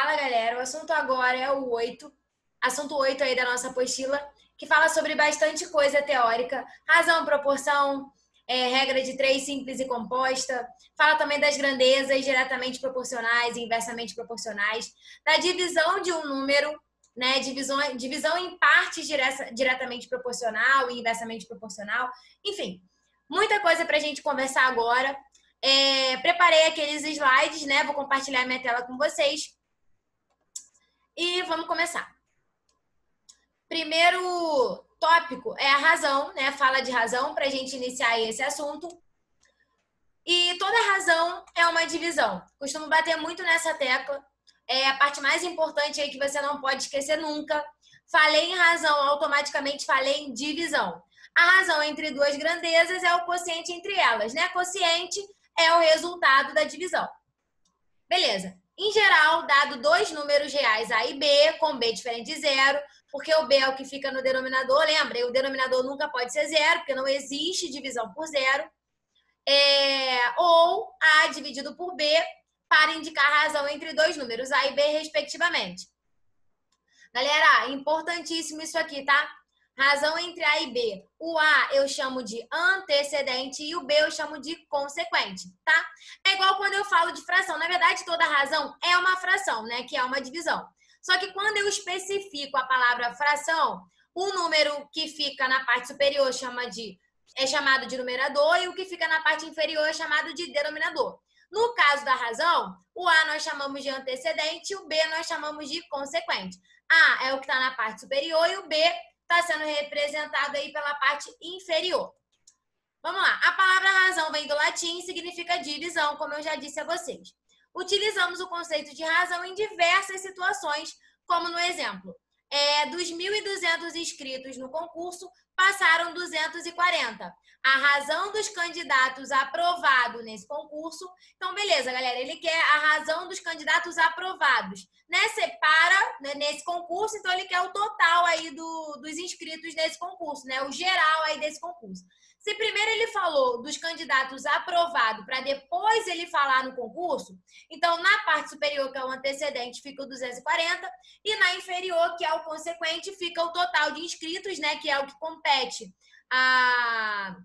Fala, galera. O assunto agora é o 8, assunto 8 aí da nossa apostila, que fala sobre bastante coisa teórica, razão, proporção, é, regra de três simples e composta. Fala também das grandezas diretamente proporcionais e inversamente proporcionais, da divisão de um número, né? Divisão, divisão em partes direta, diretamente proporcional e inversamente proporcional. Enfim, muita coisa para a gente conversar agora. É, preparei aqueles slides, né? Vou compartilhar minha tela com vocês. E vamos começar. Primeiro tópico é a razão, né? Fala de razão para a gente iniciar esse assunto. E toda razão é uma divisão. Costumo bater muito nessa tecla. É a parte mais importante aí que você não pode esquecer nunca. Falei em razão, automaticamente falei em divisão. A razão entre duas grandezas é o quociente entre elas, né? Quociente é o resultado da divisão. Beleza. Em geral, dado dois números reais A e B, com B diferente de zero, porque o B é o que fica no denominador, lembra? o denominador nunca pode ser zero, porque não existe divisão por zero. É, ou A dividido por B, para indicar a razão entre dois números, A e B, respectivamente. Galera, importantíssimo isso aqui, tá? Razão entre A e B. O A eu chamo de antecedente e o B eu chamo de consequente, tá? É igual quando eu falo de fração. Na verdade, toda razão é uma fração, né? Que é uma divisão. Só que quando eu especifico a palavra fração, o número que fica na parte superior chama de é chamado de numerador e o que fica na parte inferior é chamado de denominador. No caso da razão, o A nós chamamos de antecedente e o B nós chamamos de consequente. A é o que está na parte superior e o B está sendo representado aí pela parte inferior. Vamos lá. A palavra razão vem do latim e significa divisão, como eu já disse a vocês. Utilizamos o conceito de razão em diversas situações, como no exemplo. É, dos 1.200 inscritos no concurso, passaram 240. A razão dos candidatos aprovados nesse concurso. Então, beleza, galera. Ele quer a razão dos candidatos aprovados. Né? Separa né, nesse concurso, então ele quer o total aí do, dos inscritos nesse concurso, né? O geral aí desse concurso. Se primeiro ele falou dos candidatos aprovados para depois ele falar no concurso, então na parte superior, que é o antecedente, fica o 240, e na inferior, que é o consequente, fica o total de inscritos, né? Que é o que compete a,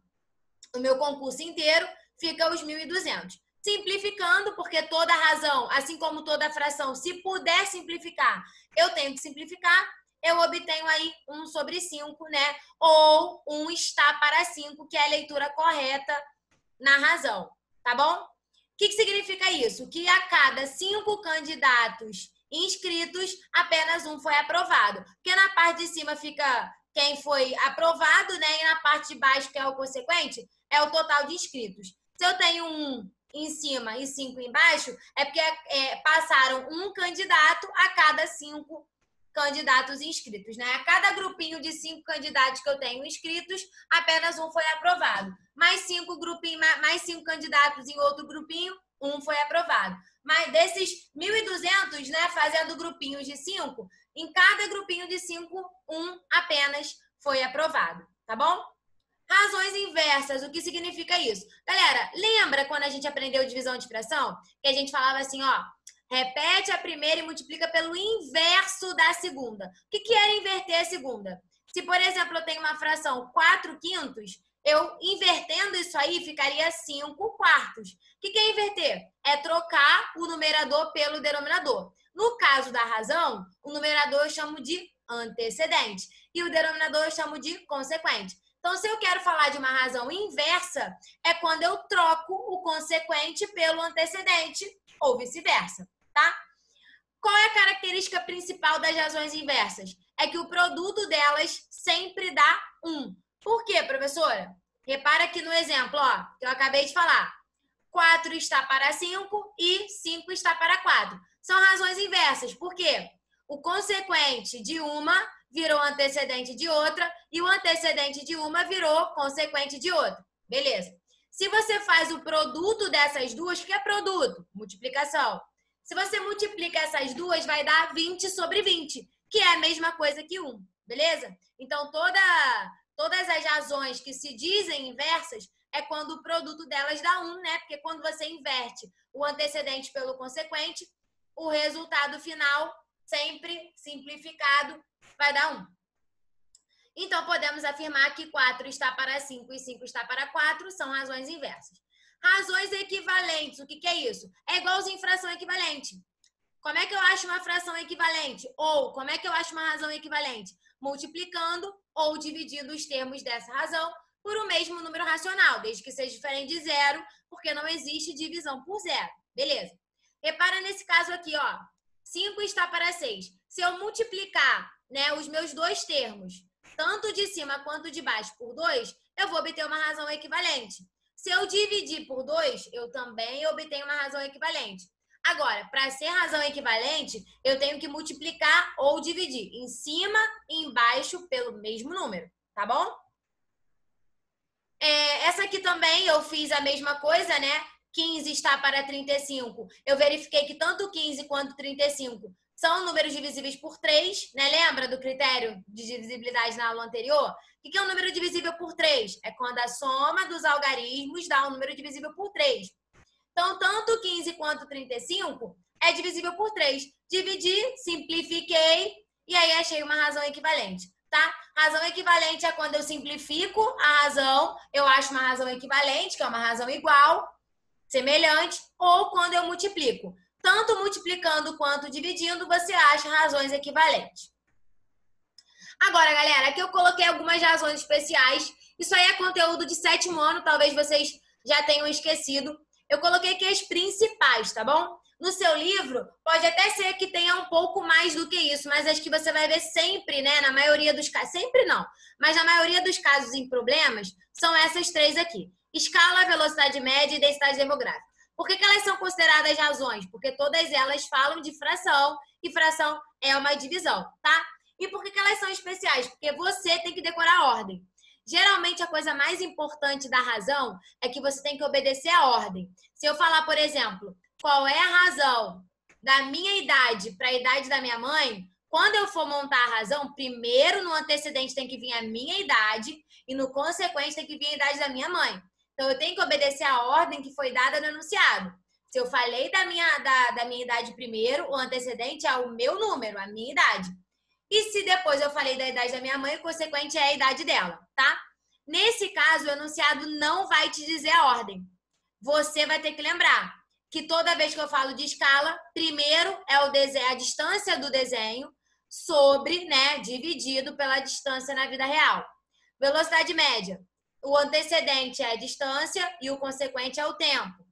o meu concurso inteiro, fica os 1.200. Simplificando, porque toda razão, assim como toda fração, se puder simplificar, eu tenho que simplificar, eu obtenho aí 1 sobre 5, né? Ou 1 está para 5, que é a leitura correta na razão, tá bom? O que, que significa isso? Que a cada cinco candidatos inscritos, apenas um foi aprovado. Porque na parte de cima fica quem foi aprovado, né? E na parte de baixo, que é o consequente, é o total de inscritos. Se eu tenho um em cima e cinco embaixo, é porque é, passaram um candidato a cada cinco candidatos inscritos, né? A cada grupinho de cinco candidatos que eu tenho inscritos, apenas um foi aprovado. Mais cinco grupinhos, mais cinco candidatos em outro grupinho, um foi aprovado. Mas desses 1.200, né, fazendo grupinhos de cinco, em cada grupinho de cinco, um apenas foi aprovado, tá bom? Razões inversas, o que significa isso? Galera, lembra quando a gente aprendeu divisão de fração? Que a gente falava assim, ó, Repete a primeira e multiplica pelo inverso da segunda. O que, que era inverter a segunda? Se, por exemplo, eu tenho uma fração 4 quintos, eu invertendo isso aí ficaria 5 quartos. O que, que é inverter? É trocar o numerador pelo denominador. No caso da razão, o numerador eu chamo de antecedente e o denominador eu chamo de consequente. Então, se eu quero falar de uma razão inversa, é quando eu troco o consequente pelo antecedente ou vice-versa tá? Qual é a característica principal das razões inversas? É que o produto delas sempre dá 1. Por quê, professora? Repara aqui no exemplo, ó, que eu acabei de falar. 4 está para 5 e 5 está para 4. São razões inversas. Por quê? O consequente de uma virou antecedente de outra e o antecedente de uma virou consequente de outra. Beleza. Se você faz o produto dessas duas, o que é produto? Multiplicação. Se você multiplica essas duas, vai dar 20 sobre 20, que é a mesma coisa que 1, beleza? Então, toda, todas as razões que se dizem inversas é quando o produto delas dá 1, né? Porque quando você inverte o antecedente pelo consequente, o resultado final, sempre simplificado, vai dar 1. Então, podemos afirmar que 4 está para 5 e 5 está para 4 são razões inversas. Razões equivalentes, o que, que é isso? É igualzinho fração equivalente. Como é que eu acho uma fração equivalente? Ou como é que eu acho uma razão equivalente? Multiplicando ou dividindo os termos dessa razão por o mesmo número racional, desde que seja diferente de zero, porque não existe divisão por zero. Beleza? Repara nesse caso aqui, ó. 5 está para 6. Se eu multiplicar né, os meus dois termos, tanto de cima quanto de baixo, por 2, eu vou obter uma razão equivalente. Se eu dividir por 2, eu também obtenho uma razão equivalente. Agora, para ser razão equivalente, eu tenho que multiplicar ou dividir em cima e embaixo pelo mesmo número, tá bom? É, essa aqui também eu fiz a mesma coisa, né? 15 está para 35. Eu verifiquei que tanto 15 quanto 35 são números divisíveis por 3, né? Lembra do critério de divisibilidade na aula anterior? O que é um número divisível por 3? É quando a soma dos algarismos dá um número divisível por 3. Então, tanto 15 quanto 35 é divisível por 3. Dividi, simplifiquei e aí achei uma razão equivalente, tá? Razão equivalente é quando eu simplifico a razão, eu acho uma razão equivalente, que é uma razão igual, semelhante, ou quando eu multiplico. Tanto multiplicando quanto dividindo, você acha razões equivalentes. Agora, galera, aqui eu coloquei algumas razões especiais. Isso aí é conteúdo de sétimo ano, talvez vocês já tenham esquecido. Eu coloquei aqui as principais, tá bom? No seu livro, pode até ser que tenha um pouco mais do que isso, mas acho que você vai ver sempre, né? Na maioria dos casos, sempre não, mas na maioria dos casos em problemas, são essas três aqui: escala, velocidade média e densidade demográfica. Por que, que elas são consideradas razões? Porque todas elas falam de fração e fração é uma divisão, tá? E por que, que elas são especiais? Porque você tem que decorar a ordem. Geralmente, a coisa mais importante da razão é que você tem que obedecer a ordem. Se eu falar, por exemplo, qual é a razão da minha idade para a idade da minha mãe, quando eu for montar a razão, primeiro no antecedente tem que vir a minha idade e no consequente tem que vir a idade da minha mãe. Então, eu tenho que obedecer a ordem que foi dada no enunciado. Se eu falei da minha, da, da minha idade primeiro, o antecedente é o meu número, a minha idade. E se depois eu falei da idade da minha mãe, o consequente é a idade dela, tá? Nesse caso, o enunciado não vai te dizer a ordem. Você vai ter que lembrar que toda vez que eu falo de escala, primeiro é o desenho, a distância do desenho sobre, né, dividido pela distância na vida real. Velocidade média. O antecedente é a distância e o consequente é o tempo.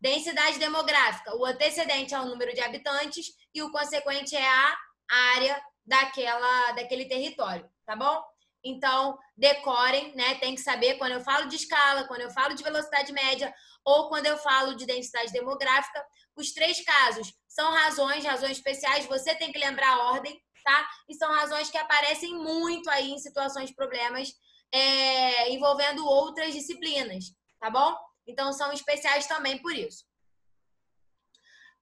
Densidade demográfica. O antecedente é o número de habitantes e o consequente é a área daquela, daquele território, tá bom? Então, decorem, né? Tem que saber quando eu falo de escala, quando eu falo de velocidade média ou quando eu falo de densidade demográfica. Os três casos são razões, razões especiais, você tem que lembrar a ordem, tá? E são razões que aparecem muito aí em situações, problemas é, envolvendo outras disciplinas, tá bom? Então, são especiais também por isso.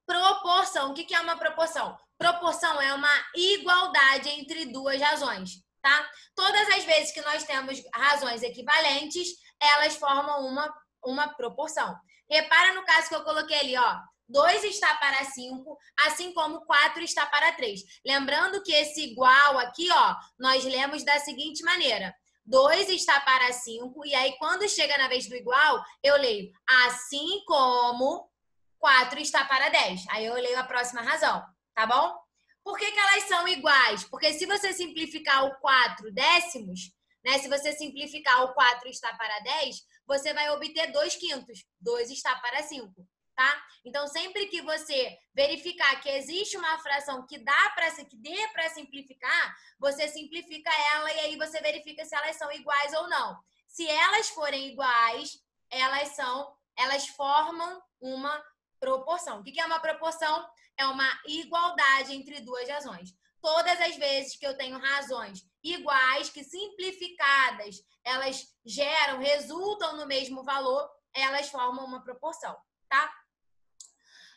Proporção. O que é uma proporção? Proporção é uma igualdade entre duas razões, tá? Todas as vezes que nós temos razões equivalentes, elas formam uma, uma proporção. Repara no caso que eu coloquei ali, ó. 2 está para 5, assim como 4 está para 3. Lembrando que esse igual aqui, ó, nós lemos da seguinte maneira. 2 está para 5, e aí quando chega na vez do igual, eu leio assim como 4 está para 10. Aí eu leio a próxima razão tá bom? Por que, que elas são iguais? Porque se você simplificar o 4 décimos, né? Se você simplificar o 4 está para 10, você vai obter 2 quintos. 2 está para 5, tá? Então, sempre que você verificar que existe uma fração que dá para que dê para simplificar, você simplifica ela e aí você verifica se elas são iguais ou não. Se elas forem iguais, elas são, elas formam uma proporção. O que é uma proporção? É uma igualdade entre duas razões. Todas as vezes que eu tenho razões iguais, que simplificadas, elas geram, resultam no mesmo valor, elas formam uma proporção, tá?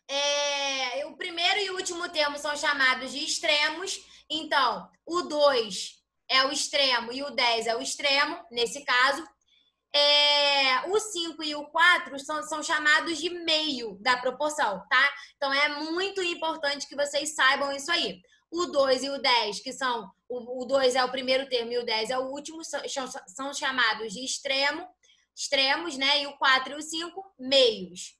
É, o primeiro e último termo são chamados de extremos. Então, o 2 é o extremo e o 10 é o extremo, nesse caso. É, o 5 e o 4 são, são chamados de meio da proporção, tá? Então é muito importante que vocês saibam isso aí. O 2 e o 10, que são. O 2 é o primeiro termo e o 10 é o último, são, são chamados de extremo, extremos, né? E o 4 e o 5, meios.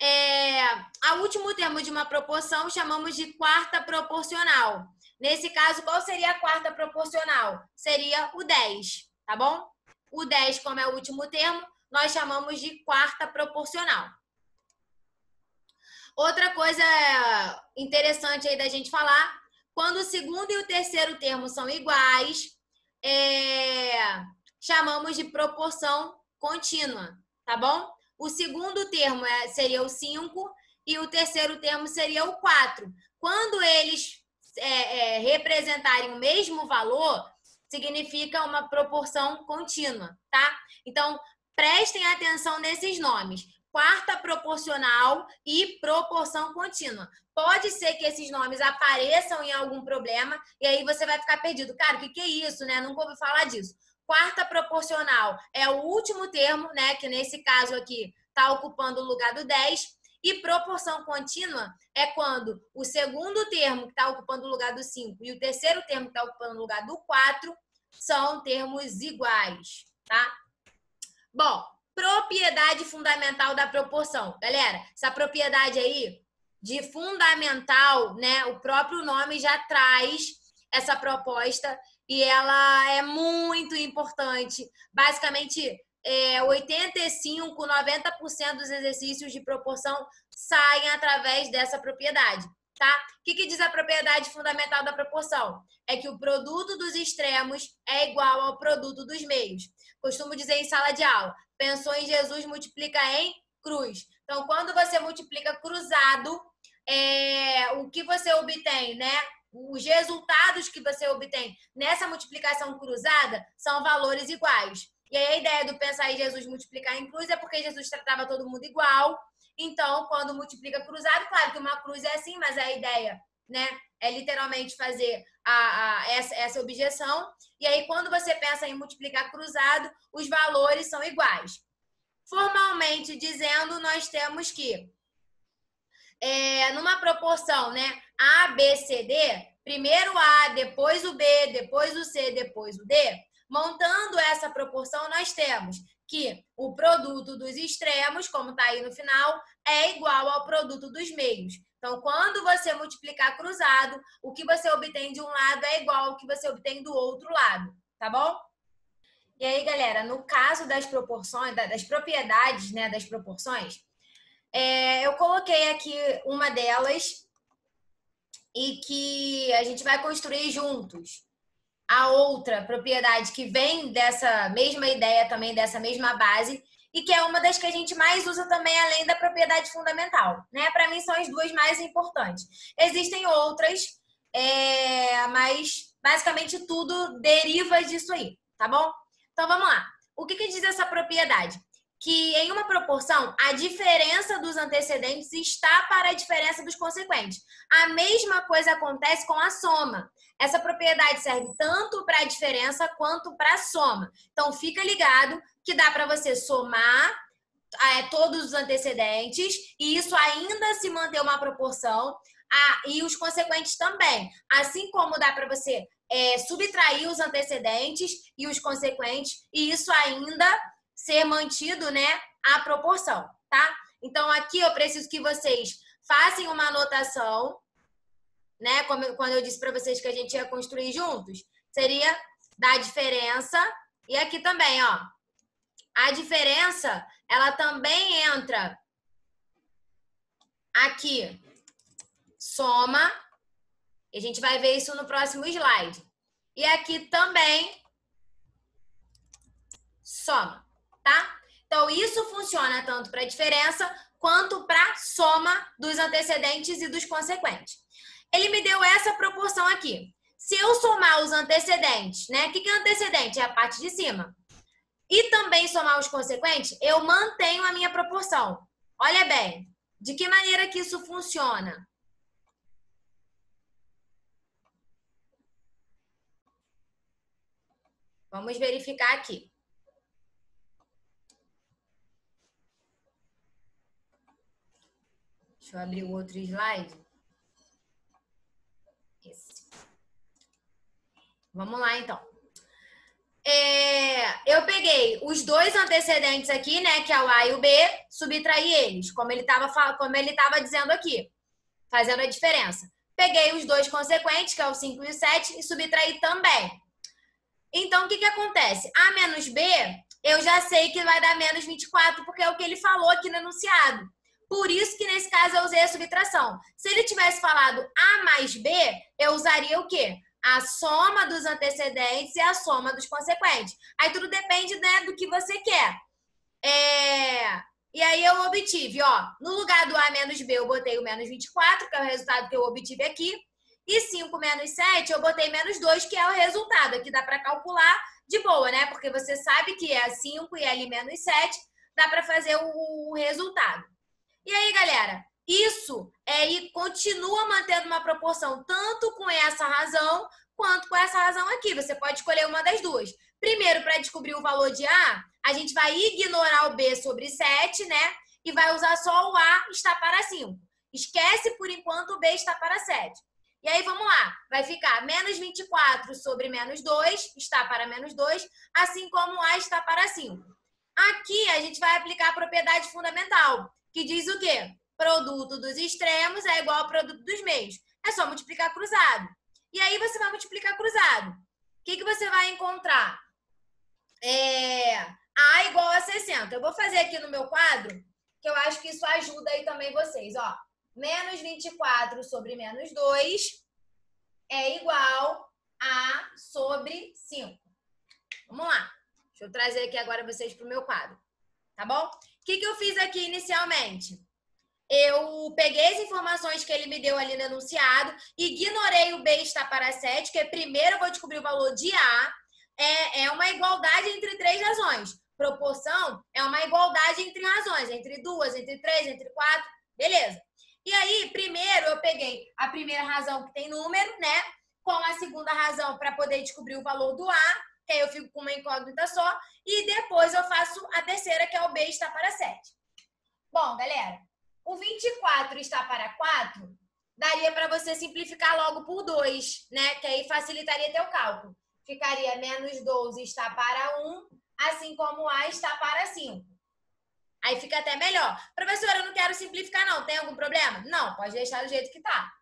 É, a último termo de uma proporção chamamos de quarta proporcional. Nesse caso, qual seria a quarta proporcional? Seria o 10, tá bom? O 10, como é o último termo, nós chamamos de quarta proporcional. Outra coisa interessante aí da gente falar, quando o segundo e o terceiro termo são iguais, é, chamamos de proporção contínua, tá bom? O segundo termo é, seria o 5 e o terceiro termo seria o 4. Quando eles é, é, representarem o mesmo valor, significa uma proporção contínua, tá? Então, prestem atenção nesses nomes. Quarta proporcional e proporção contínua. Pode ser que esses nomes apareçam em algum problema e aí você vai ficar perdido. Cara, o que, que é isso, né? Nunca ouvi falar disso. Quarta proporcional é o último termo, né? Que nesse caso aqui está ocupando o lugar do 10. E proporção contínua é quando o segundo termo que está ocupando o lugar do 5 e o terceiro termo que está ocupando o lugar do 4 são termos iguais, tá? Bom, propriedade fundamental da proporção. Galera, essa propriedade aí de fundamental, né? O próprio nome já traz essa proposta e ela é muito importante. Basicamente, é, 85, 90% dos exercícios de proporção saem através dessa propriedade, tá? O que, que diz a propriedade fundamental da proporção? É que o produto dos extremos é igual ao produto dos meios. Costumo dizer em sala de aula, pensou em Jesus, multiplica em cruz. Então, quando você multiplica cruzado, é, o que você obtém, né? Os resultados que você obtém nessa multiplicação cruzada são valores iguais. E aí a ideia do pensar em Jesus multiplicar em cruz é porque Jesus tratava todo mundo igual. Então, quando multiplica cruzado, claro que uma cruz é assim, mas a ideia, né, é literalmente fazer a, a, essa, essa objeção. E aí, quando você pensa em multiplicar cruzado, os valores são iguais. Formalmente dizendo, nós temos que, é, numa proporção, né, A, B, C, D, primeiro A, depois o B, depois o C, depois o D, Montando essa proporção, nós temos que o produto dos extremos, como está aí no final, é igual ao produto dos meios. Então, quando você multiplicar cruzado, o que você obtém de um lado é igual ao que você obtém do outro lado, tá bom? E aí, galera, no caso das proporções, das propriedades, né, das proporções, é, eu coloquei aqui uma delas e que a gente vai construir juntos a outra propriedade que vem dessa mesma ideia também, dessa mesma base, e que é uma das que a gente mais usa também, além da propriedade fundamental. Né? Para mim, são as duas mais importantes. Existem outras, é... mas basicamente tudo deriva disso aí, tá bom? Então vamos lá. O que, que diz essa propriedade? Que em uma proporção, a diferença dos antecedentes está para a diferença dos consequentes. A mesma coisa acontece com a soma. Essa propriedade serve tanto para a diferença quanto para a soma. Então, fica ligado que dá para você somar é, todos os antecedentes e isso ainda se manter uma proporção e os consequentes também. Assim como dá para você é, subtrair os antecedentes e os consequentes e isso ainda ser mantido, né, a proporção, tá? Então, aqui eu preciso que vocês façam uma anotação né? Como, quando eu disse para vocês que a gente ia construir juntos, seria da diferença. E aqui também, ó. A diferença, ela também entra aqui. Soma. E a gente vai ver isso no próximo slide. E aqui também soma, tá? Então, isso funciona tanto para a diferença quanto para a soma dos antecedentes e dos consequentes ele me deu essa proporção aqui. Se eu somar os antecedentes, né? O que, que é antecedente? É a parte de cima. E também somar os consequentes, eu mantenho a minha proporção. Olha bem, de que maneira que isso funciona? Vamos verificar aqui. Deixa eu abrir o outro slide. Vamos lá, então. É, eu peguei os dois antecedentes aqui, né, que é o A e o B, subtraí eles, como ele estava como ele tava dizendo aqui, fazendo a diferença. Peguei os dois consequentes, que é o 5 e o 7, e subtraí também. Então, o que, que acontece? A menos B, eu já sei que vai dar menos 24, porque é o que ele falou aqui no enunciado. Por isso que nesse caso eu usei a subtração. Se ele tivesse falado A mais B, eu usaria o quê? A soma dos antecedentes e a soma dos consequentes. Aí tudo depende né, do que você quer. É... E aí eu obtive, ó, no lugar do A menos B, eu botei o menos 24, que é o resultado que eu obtive aqui. E 5 menos 7, eu botei menos 2, que é o resultado. Aqui dá para calcular de boa, né? Porque você sabe que é 5 e L menos 7, dá para fazer o resultado. E aí, galera, isso é e continua mantendo uma proporção tanto com essa razão quanto com essa razão aqui. Você pode escolher uma das duas. Primeiro, para descobrir o valor de A, a gente vai ignorar o B sobre 7, né? E vai usar só o A está para 5. Esquece, por enquanto, o B está para 7. E aí, vamos lá. Vai ficar menos 24 sobre menos 2, está para menos 2, assim como A está para 5. Aqui, a gente vai aplicar a propriedade fundamental que diz o quê? Produto dos extremos é igual ao produto dos meios. É só multiplicar cruzado. E aí você vai multiplicar cruzado. O que, que você vai encontrar? É, A igual a 60. Eu vou fazer aqui no meu quadro, que eu acho que isso ajuda aí também vocês. Ó, menos 24 sobre menos 2 é igual a sobre 5. Vamos lá. Deixa eu trazer aqui agora vocês para o meu quadro. Tá bom? O que, que eu fiz aqui inicialmente? Eu peguei as informações que ele me deu ali no enunciado, ignorei o B está para 7, que primeiro eu vou descobrir o valor de A. É, é uma igualdade entre três razões. Proporção é uma igualdade entre razões, entre duas, entre três, entre quatro. Beleza. E aí, primeiro eu peguei a primeira razão que tem número, né? Com a segunda razão para poder descobrir o valor do A que aí eu fico com uma incógnita só, e depois eu faço a terceira, que é o B está para 7. Bom, galera, o 24 está para 4, daria para você simplificar logo por 2, né? Que aí facilitaria teu cálculo. Ficaria menos 12 está para 1, assim como A está para 5. Aí fica até melhor. Professora, eu não quero simplificar, não. Tem algum problema? Não, pode deixar do jeito que tá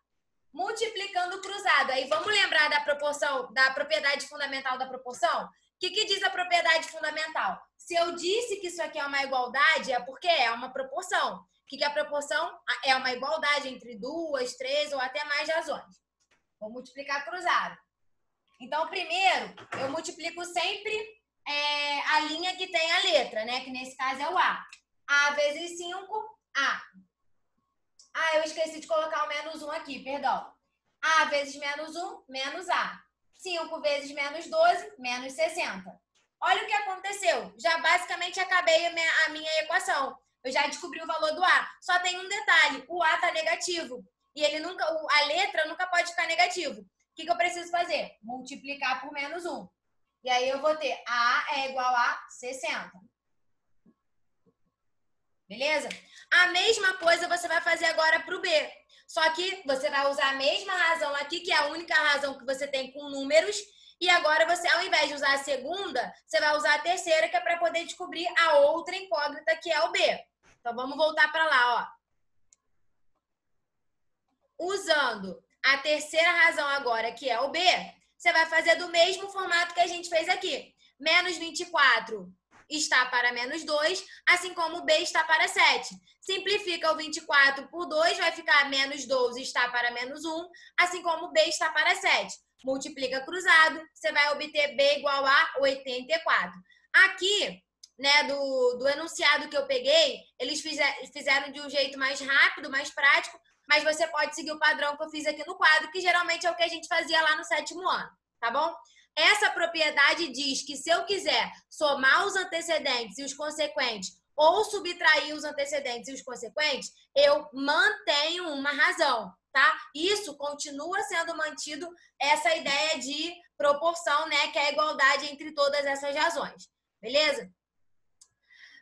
multiplicando cruzado. Aí vamos lembrar da proporção, da propriedade fundamental da proporção? O que, que diz a propriedade fundamental? Se eu disse que isso aqui é uma igualdade, é porque é uma proporção. Que, a proporção? É uma igualdade entre duas, três ou até mais razões. Vou multiplicar cruzado. Então, primeiro, eu multiplico sempre é, a linha que tem a letra, né? Que nesse caso é o A. A vezes 5, A. Ah, eu esqueci de colocar o menos 1 aqui, perdão. A vezes menos 1, menos A. 5 vezes menos 12, menos 60. Olha o que aconteceu. Já basicamente acabei a minha equação. Eu já descobri o valor do A. Só tem um detalhe: o A está negativo. E ele nunca, a letra nunca pode ficar negativo. O que, que eu preciso fazer? Multiplicar por menos 1. E aí eu vou ter A é igual a 60. Beleza? A mesma coisa você vai fazer agora para o B. Só que você vai usar a mesma razão aqui, que é a única razão que você tem com números. E agora você, ao invés de usar a segunda, você vai usar a terceira, que é para poder descobrir a outra incógnita, que é o B. Então vamos voltar para lá, ó. Usando a terceira razão agora, que é o B, você vai fazer do mesmo formato que a gente fez aqui. Menos 24 está para menos 2, assim como o B está para 7. Simplifica o 24 por 2, vai ficar menos 12 está para menos 1, assim como o B está para 7. Multiplica cruzado, você vai obter B igual a 84. Aqui, né, do, do enunciado que eu peguei, eles fizeram de um jeito mais rápido, mais prático, mas você pode seguir o padrão que eu fiz aqui no quadro, que geralmente é o que a gente fazia lá no sétimo ano, tá bom? Essa propriedade diz que se eu quiser somar os antecedentes e os consequentes ou subtrair os antecedentes e os consequentes, eu mantenho uma razão, tá? Isso continua sendo mantido essa ideia de proporção, né, que é a igualdade entre todas essas razões. Beleza?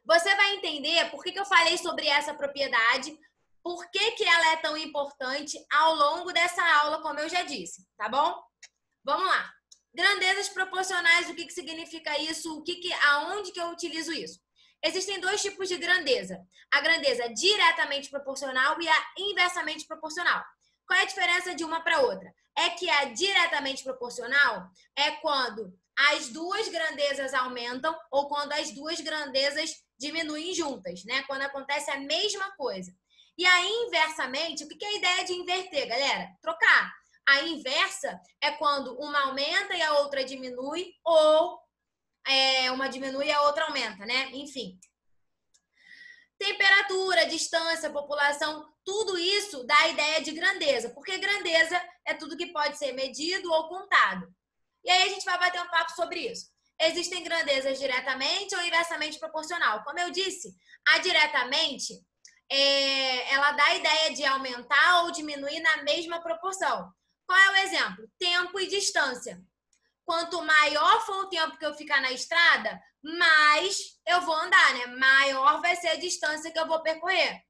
Você vai entender por que, que eu falei sobre essa propriedade por que, que ela é tão importante ao longo dessa aula, como eu já disse, tá bom? Vamos lá. Grandezas proporcionais, o que, que significa isso? O que, que aonde que eu utilizo isso? Existem dois tipos de grandeza: a grandeza diretamente proporcional e a inversamente proporcional. Qual é a diferença de uma para outra? É que a diretamente proporcional é quando as duas grandezas aumentam ou quando as duas grandezas diminuem juntas, né? Quando acontece a mesma coisa. E aí, inversamente, o que é a ideia de inverter, galera? Trocar. A inversa é quando uma aumenta e a outra diminui, ou é, uma diminui e a outra aumenta, né? Enfim. Temperatura, distância, população, tudo isso dá a ideia de grandeza, porque grandeza é tudo que pode ser medido ou contado. E aí a gente vai bater um papo sobre isso. Existem grandezas diretamente ou inversamente proporcional. Como eu disse, a diretamente é, ela dá a ideia de aumentar ou diminuir na mesma proporção. Qual é o exemplo? Tempo e distância. Quanto maior for o tempo que eu ficar na estrada, mais eu vou andar, né? Maior vai ser a distância que eu vou percorrer.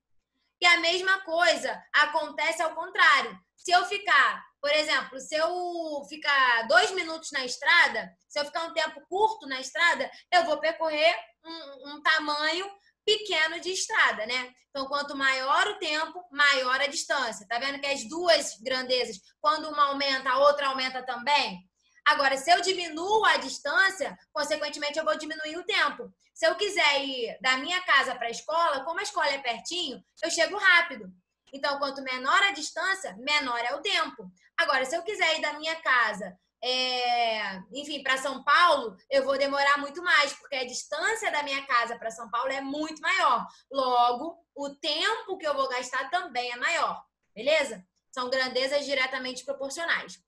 E a mesma coisa acontece ao contrário. Se eu ficar, por exemplo, se eu ficar dois minutos na estrada, se eu ficar um tempo curto na estrada, eu vou percorrer um, um tamanho pequeno de estrada, né? Então, quanto maior o tempo, maior a distância. Tá vendo que as duas grandezas, quando uma aumenta, a outra aumenta também? Agora, se eu diminuo a distância, consequentemente eu vou diminuir o tempo. Se eu quiser ir da minha casa para a escola, como a escola é pertinho, eu chego rápido. Então, quanto menor a distância, menor é o tempo. Agora, se eu quiser ir da minha casa é, enfim, para São Paulo, eu vou demorar muito mais, porque a distância da minha casa para São Paulo é muito maior. Logo, o tempo que eu vou gastar também é maior. Beleza? São grandezas diretamente proporcionais.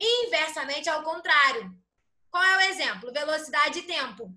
Inversamente ao contrário. Qual é o exemplo? Velocidade e tempo.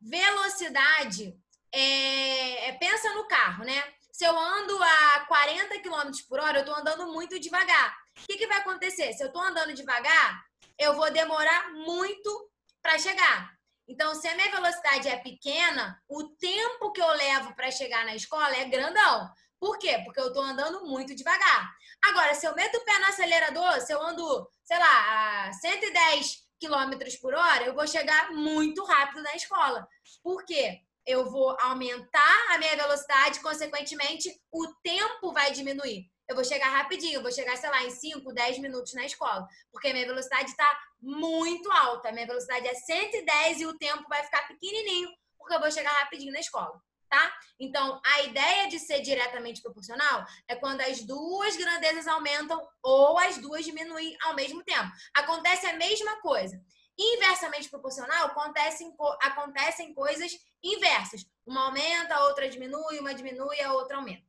Velocidade é, é pensa no carro, né? Se eu ando a 40 km por hora, eu estou andando muito devagar. O que, que vai acontecer? Se eu estou andando devagar, eu vou demorar muito para chegar. Então, se a minha velocidade é pequena, o tempo que eu levo para chegar na escola é grandão. Por quê? Porque eu estou andando muito devagar. Agora, se eu meto o pé no acelerador, se eu ando, sei lá, a 110 km por hora, eu vou chegar muito rápido na escola. Por quê? Eu vou aumentar a minha velocidade, consequentemente, o tempo vai diminuir eu vou chegar rapidinho, eu vou chegar, sei lá, em 5, 10 minutos na escola. Porque minha velocidade está muito alta. Minha velocidade é 110 e o tempo vai ficar pequenininho, porque eu vou chegar rapidinho na escola. Tá? Então, a ideia de ser diretamente proporcional é quando as duas grandezas aumentam ou as duas diminuem ao mesmo tempo. Acontece a mesma coisa. Inversamente proporcional acontecem, acontecem coisas inversas. Uma aumenta, a outra diminui, uma diminui, a outra aumenta.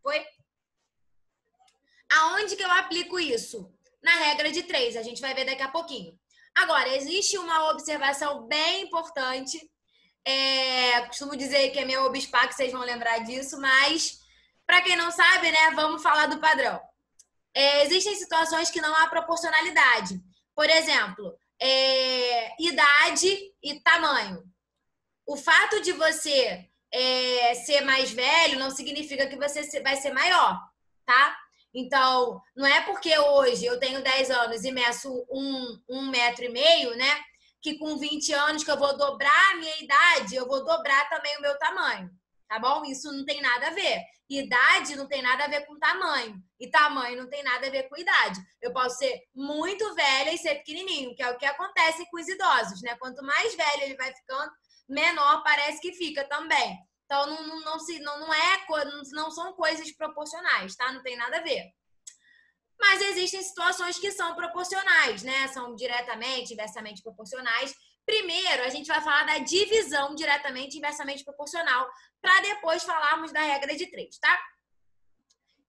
Foi? Aonde que eu aplico isso? Na regra de três, a gente vai ver daqui a pouquinho. Agora, existe uma observação bem importante. É, costumo dizer que é meu obspac, vocês vão lembrar disso, mas para quem não sabe, né, vamos falar do padrão. É, existem situações que não há proporcionalidade. Por exemplo, é, idade e tamanho. O fato de você é, ser mais velho não significa que você vai ser maior, tá? Então, não é porque hoje eu tenho 10 anos e meço um, um metro e meio, né? Que com 20 anos que eu vou dobrar a minha idade, eu vou dobrar também o meu tamanho. Tá bom? Isso não tem nada a ver. Idade não tem nada a ver com tamanho. E tamanho não tem nada a ver com idade. Eu posso ser muito velha e ser pequenininho, que é o que acontece com os idosos, né? Quanto mais velho ele vai ficando, menor parece que fica também. Então, não, não, não, se, não, não, é, não são coisas proporcionais, tá? Não tem nada a ver. Mas existem situações que são proporcionais, né? São diretamente, inversamente proporcionais. Primeiro, a gente vai falar da divisão diretamente inversamente proporcional, para depois falarmos da regra de três, tá?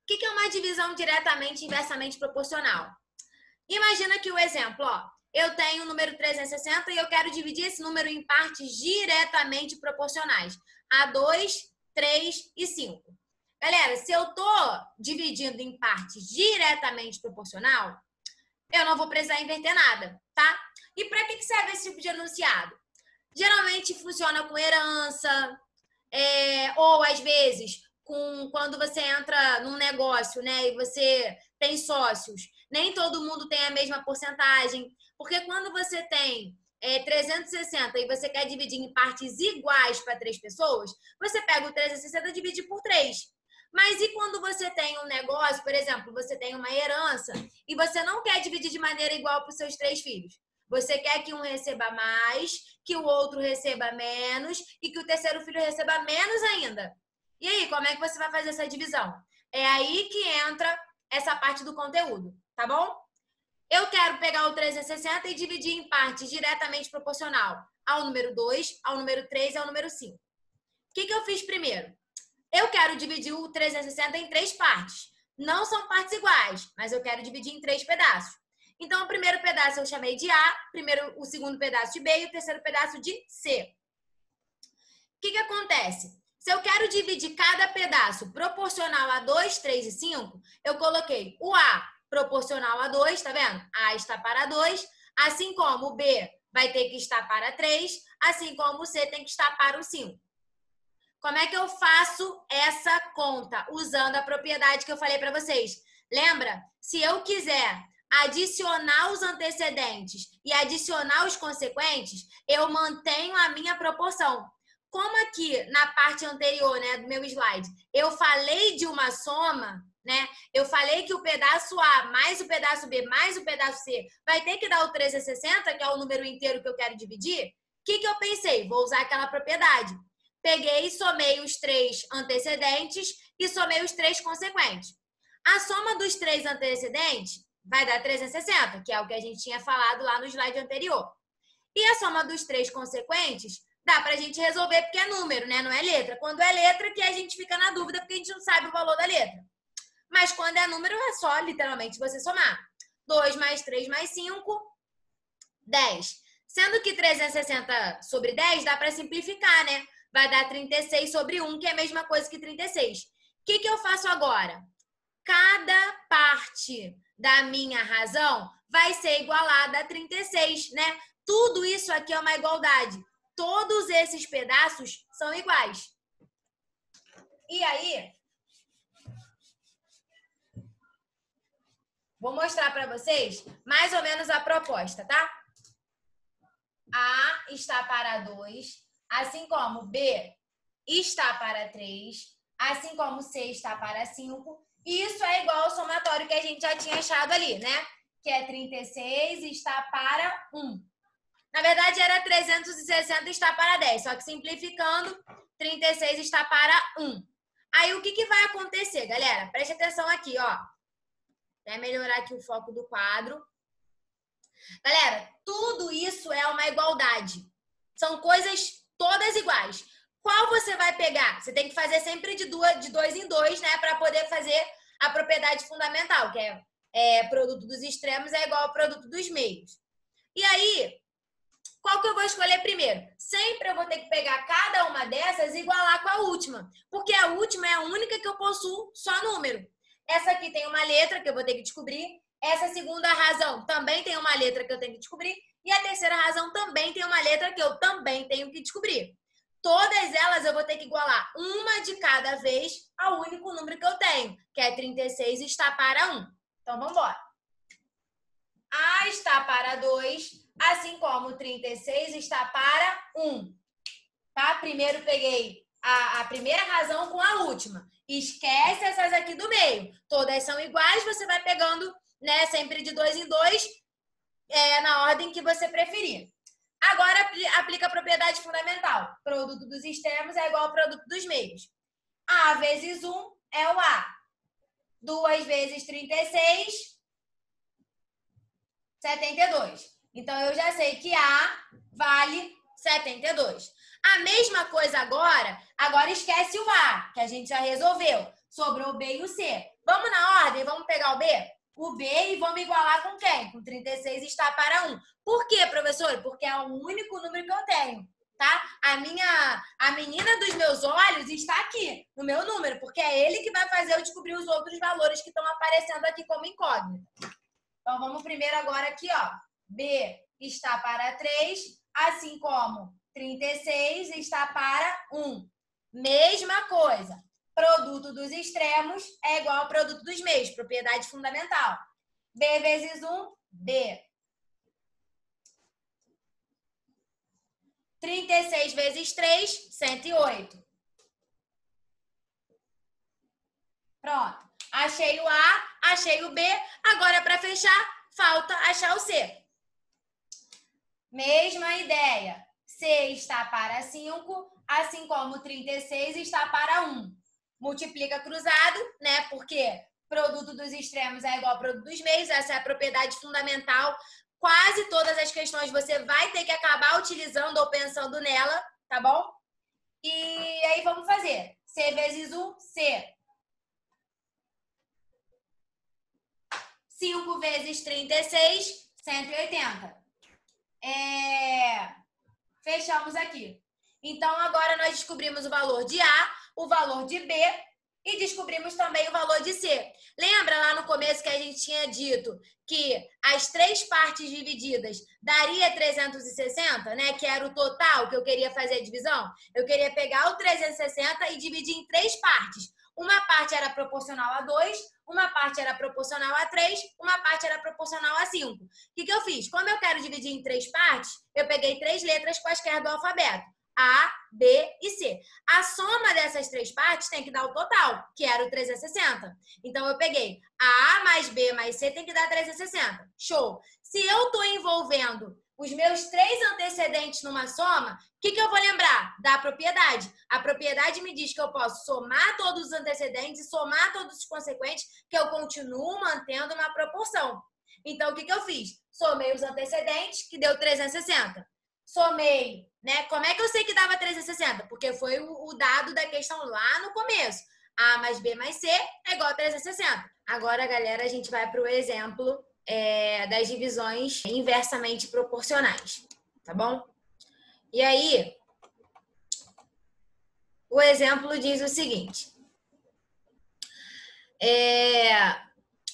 O que é uma divisão diretamente inversamente proporcional? Imagina que o exemplo, ó, eu tenho o número 360 e eu quero dividir esse número em partes diretamente proporcionais a 2, 3 e 5. Galera, se eu tô dividindo em partes diretamente proporcional, eu não vou precisar inverter nada, tá? E para que serve esse tipo de enunciado? Geralmente funciona com herança, é, ou às vezes com quando você entra num negócio, né, e você tem sócios, nem todo mundo tem a mesma porcentagem, porque quando você tem é, 360 e você quer dividir em partes iguais para três pessoas, você pega o 360 e divide por três. Mas e quando você tem um negócio, por exemplo, você tem uma herança e você não quer dividir de maneira igual para os seus três filhos? Você quer que um receba mais, que o outro receba menos e que o terceiro filho receba menos ainda. E aí, como é que você vai fazer essa divisão? É aí que entra essa parte do conteúdo, tá bom? Eu quero pegar o 360 e dividir em partes diretamente proporcional ao número 2, ao número 3 e ao número 5. O que, que eu fiz primeiro? Eu quero dividir o 360 em três partes. Não são partes iguais, mas eu quero dividir em três pedaços. Então, o primeiro pedaço eu chamei de A, primeiro, o segundo pedaço de B e o terceiro pedaço de C. O que, que acontece? Se eu quero dividir cada pedaço proporcional a 2, 3 e 5, eu coloquei o A proporcional a 2, tá vendo? A está para 2, assim como o B vai ter que estar para 3, assim como o C tem que estar para o 5. Como é que eu faço essa conta? Usando a propriedade que eu falei para vocês. Lembra? Se eu quiser adicionar os antecedentes e adicionar os consequentes, eu mantenho a minha proporção. Como aqui na parte anterior, né, do meu slide, eu falei de uma soma, né? Eu falei que o pedaço A mais o pedaço B mais o pedaço C vai ter que dar o 360, que é o número inteiro que eu quero dividir. O que, que eu pensei? Vou usar aquela propriedade. Peguei e somei os três antecedentes e somei os três consequentes. A soma dos três antecedentes vai dar 360, que é o que a gente tinha falado lá no slide anterior. E a soma dos três consequentes dá para a gente resolver porque é número, né? Não é letra. Quando é letra que a gente fica na dúvida porque a gente não sabe o valor da letra. Mas quando é número, é só literalmente você somar. 2 mais 3 mais 5, 10. Sendo que 360 sobre 10 dá para simplificar, né? Vai dar 36 sobre 1, que é a mesma coisa que 36. O que, que eu faço agora? Cada parte da minha razão vai ser igualada a 36, né? Tudo isso aqui é uma igualdade. Todos esses pedaços são iguais. E aí, vou mostrar para vocês mais ou menos a proposta, tá? A está para 2, assim como B está para 3, assim como C está para 5 isso é igual ao somatório que a gente já tinha achado ali, né? Que é 36 está para 1. Na verdade, era 360 está para 10, só que simplificando, 36 está para 1. Aí, o que, que vai acontecer, galera? Preste atenção aqui, ó. Até melhorar aqui o foco do quadro. Galera, tudo isso é uma igualdade. São coisas todas iguais. Qual você vai pegar? Você tem que fazer sempre de, duas, de dois em dois, né? Para poder fazer a propriedade fundamental, que é, é produto dos extremos é igual ao produto dos meios. E aí, qual que eu vou escolher primeiro? Sempre eu vou ter que pegar cada uma dessas e igualar com a última, porque a última é a única que eu possuo só número. Essa aqui tem uma letra que eu vou ter que descobrir. Essa segunda razão também tem uma letra que eu tenho que descobrir. E a terceira razão também tem uma letra que eu também tenho que descobrir. Todas elas eu vou ter que igualar uma de cada vez ao único número que eu tenho, que é 36 está para 1. Então, vamos embora. A está para 2, assim como 36 está para 1. Tá? Primeiro peguei a, a primeira razão com a última. Esquece essas aqui do meio. Todas são iguais, você vai pegando né, sempre de dois em dois, é, na ordem que você preferir. Agora aplica a propriedade fundamental. Produto dos extremos é igual ao produto dos meios. A vezes 1 é o A. 2 vezes 36, 72. Então, eu já sei que A vale 72. A mesma coisa agora, agora esquece o A, que a gente já resolveu. Sobrou o B e o C. Vamos na ordem? Vamos pegar o B? o B e vamos igualar com quem? Com 36 está para 1. Por quê, professor? Porque é o único número que eu tenho, tá? A minha a menina dos meus olhos está aqui, no meu número, porque é ele que vai fazer eu descobrir os outros valores que estão aparecendo aqui como incógnita. Então vamos primeiro agora aqui, ó. B está para 3, assim como 36 está para 1. Mesma coisa. produto dos extremos é igual ao produto dos meios, propriedade fundamental. B vezes 1, B. 36 vezes 3, 108. Pronto. Achei o A, achei o B. Agora, para fechar, falta achar o C. Mesma ideia. C está para 5, assim como 36 está para 1. Multiplica cruzado, né? Porque produto dos extremos é igual ao produto dos meios. Essa é a propriedade fundamental. Quase todas as questões você vai ter que acabar utilizando ou pensando nela, tá bom? E aí vamos fazer. C vezes 1, C. 5 vezes 36, 180. É... Fechamos aqui. Então, agora nós descobrimos o valor de A, o valor de B e descobrimos também o valor de C. Lembra lá no começo que a gente tinha dito que as três partes divididas daria 360, né? Que era o total que eu queria fazer a divisão. Eu queria pegar o 360 e dividir em três partes. Uma parte era proporcional a 2, uma parte era proporcional a 3, uma parte era proporcional a 5. O que, que eu fiz? Como eu quero dividir em três partes, eu peguei três letras quaisquer do alfabeto. A, B e C. A soma dessas três partes tem que dar o total, que era o 360. Então, eu peguei A mais B mais C tem que dar 360. Show! Se eu estou envolvendo os meus três antecedentes numa soma, o que, que eu vou lembrar? Da propriedade. A propriedade me diz que eu posso somar todos os antecedentes e somar todos os consequentes, que eu continuo mantendo uma proporção. Então, o que, que eu fiz? Somei os antecedentes, que deu 360. Somei, né? Como é que eu sei que dava 360? Porque foi o, dado da questão lá no começo. A mais B mais C é igual a 360. Agora, galera, a gente vai para o exemplo é, das divisões inversamente proporcionais, tá bom? E aí, o exemplo diz o seguinte: é,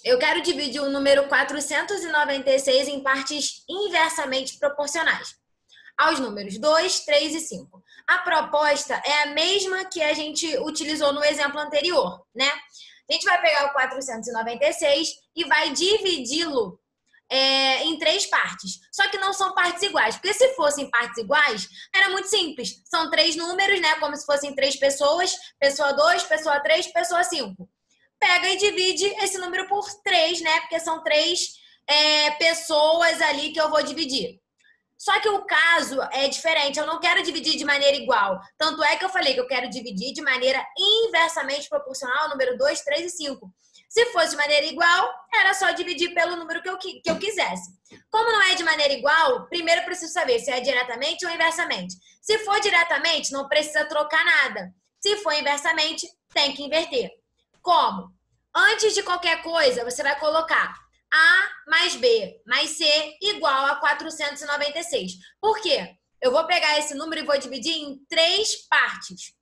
eu quero dividir o número 496 em partes inversamente proporcionais aos números 2, 3 e 5. A proposta é a mesma que a gente utilizou no exemplo anterior, né? A gente vai pegar o 496 e vai dividi-lo é, em três partes. Só que não são partes iguais, porque se fossem partes iguais, era muito simples. São três números, né? Como se fossem três pessoas: pessoa 2, pessoa 3, pessoa 5. Pega e divide esse número por três, né? Porque são três é, pessoas ali que eu vou dividir. Só que o caso é diferente, eu não quero dividir de maneira igual. Tanto é que eu falei que eu quero dividir de maneira inversamente proporcional, número 2, 3 e 5. Se fosse de maneira igual, era só dividir pelo número que eu, que eu quisesse. Como não é de maneira igual, primeiro eu preciso saber se é diretamente ou inversamente. Se for diretamente, não precisa trocar nada. Se for inversamente, tem que inverter. Como? Antes de qualquer coisa, você vai colocar a mais B mais C igual a 496. Por quê? Eu vou pegar esse número e vou dividir em três partes.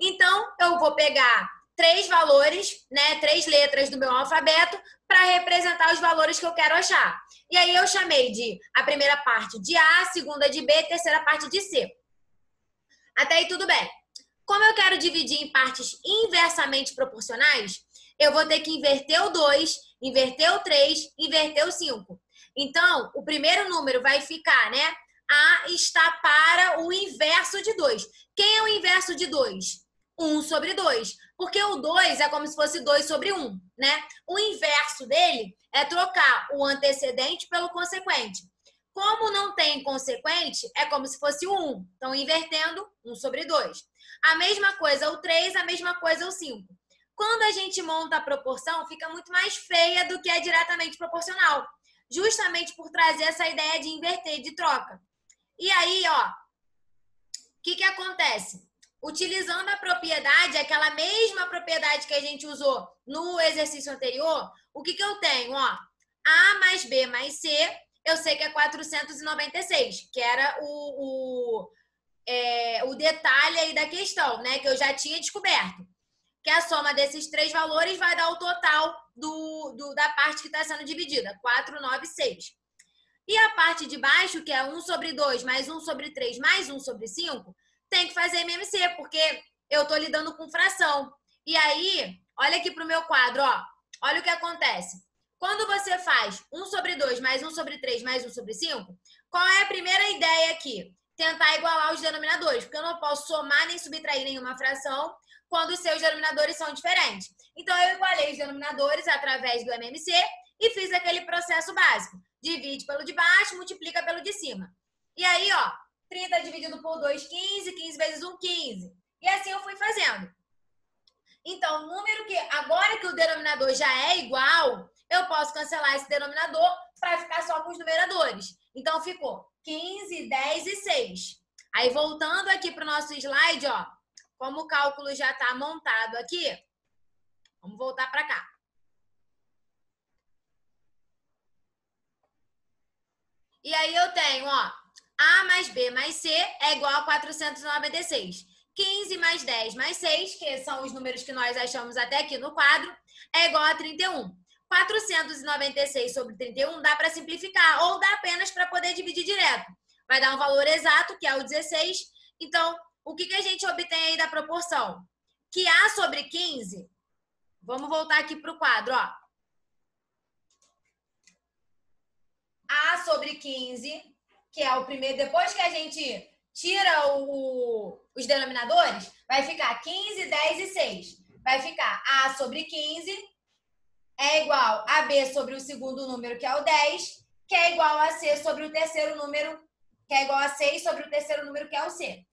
Então, eu vou pegar três valores, né, três letras do meu alfabeto para representar os valores que eu quero achar. E aí eu chamei de a primeira parte de A, a segunda de B, a terceira parte de C. Até aí tudo bem. Como eu quero dividir em partes inversamente proporcionais, eu vou ter que inverter o 2 inverter o 3, inverter o 5. Então, o primeiro número vai ficar, né? A está para o inverso de 2. Quem é o inverso de 2? 1 sobre 2. Porque o 2 é como se fosse 2 sobre 1, né? O inverso dele é trocar o antecedente pelo consequente. Como não tem consequente, é como se fosse o 1. Então, invertendo, 1 sobre 2. A mesma coisa o 3, a mesma coisa o 5. Quando a gente monta a proporção, fica muito mais feia do que é diretamente proporcional, justamente por trazer essa ideia de inverter, de troca. E aí, ó, o que, que acontece? Utilizando a propriedade, aquela mesma propriedade que a gente usou no exercício anterior, o que, que eu tenho? Ó, A mais B mais C, eu sei que é 496, que era o, o, é, o detalhe aí da questão, né? Que eu já tinha descoberto que a soma desses três valores vai dar o total do, do da parte que está sendo dividida, 4, 9, 6. E a parte de baixo, que é 1 sobre 2 mais 1 sobre 3 mais 1 sobre 5, tem que fazer MMC, porque eu estou lidando com fração. E aí, olha aqui para o meu quadro, ó. Olha o que acontece. Quando você faz 1 sobre 2 mais 1 sobre 3 mais 1 sobre 5, qual é a primeira ideia aqui? Tentar igualar os denominadores, porque eu não posso somar nem subtrair nenhuma fração quando os seus denominadores são diferentes. Então, eu igualei os denominadores através do MMC e fiz aquele processo básico. Divide pelo de baixo, multiplica pelo de cima. E aí, ó, 30 dividido por 2, 15, 15 vezes 1, 15. E assim eu fui fazendo. Então, número que, agora que o denominador já é igual, eu posso cancelar esse denominador para ficar só com os numeradores. Então, ficou 15, 10 e 6. Aí, voltando aqui para o nosso slide, ó, como o cálculo já está montado aqui, vamos voltar para cá. E aí eu tenho, ó, A mais B mais C é igual a 496. 15 mais 10 mais 6, que são os números que nós achamos até aqui no quadro, é igual a 31. 496 sobre 31 dá para simplificar ou dá apenas para poder dividir direto. Vai dar um valor exato, que é o 16. Então, o que, que a gente obtém aí da proporção? Que A sobre 15, vamos voltar aqui para o quadro, ó. A sobre 15, que é o primeiro, depois que a gente tira o, os denominadores, vai ficar 15, 10 e 6. Vai ficar A sobre 15 é igual a B sobre o segundo número, que é o 10, que é igual a C sobre o terceiro número, que é igual a 6 sobre o terceiro número, que é o C.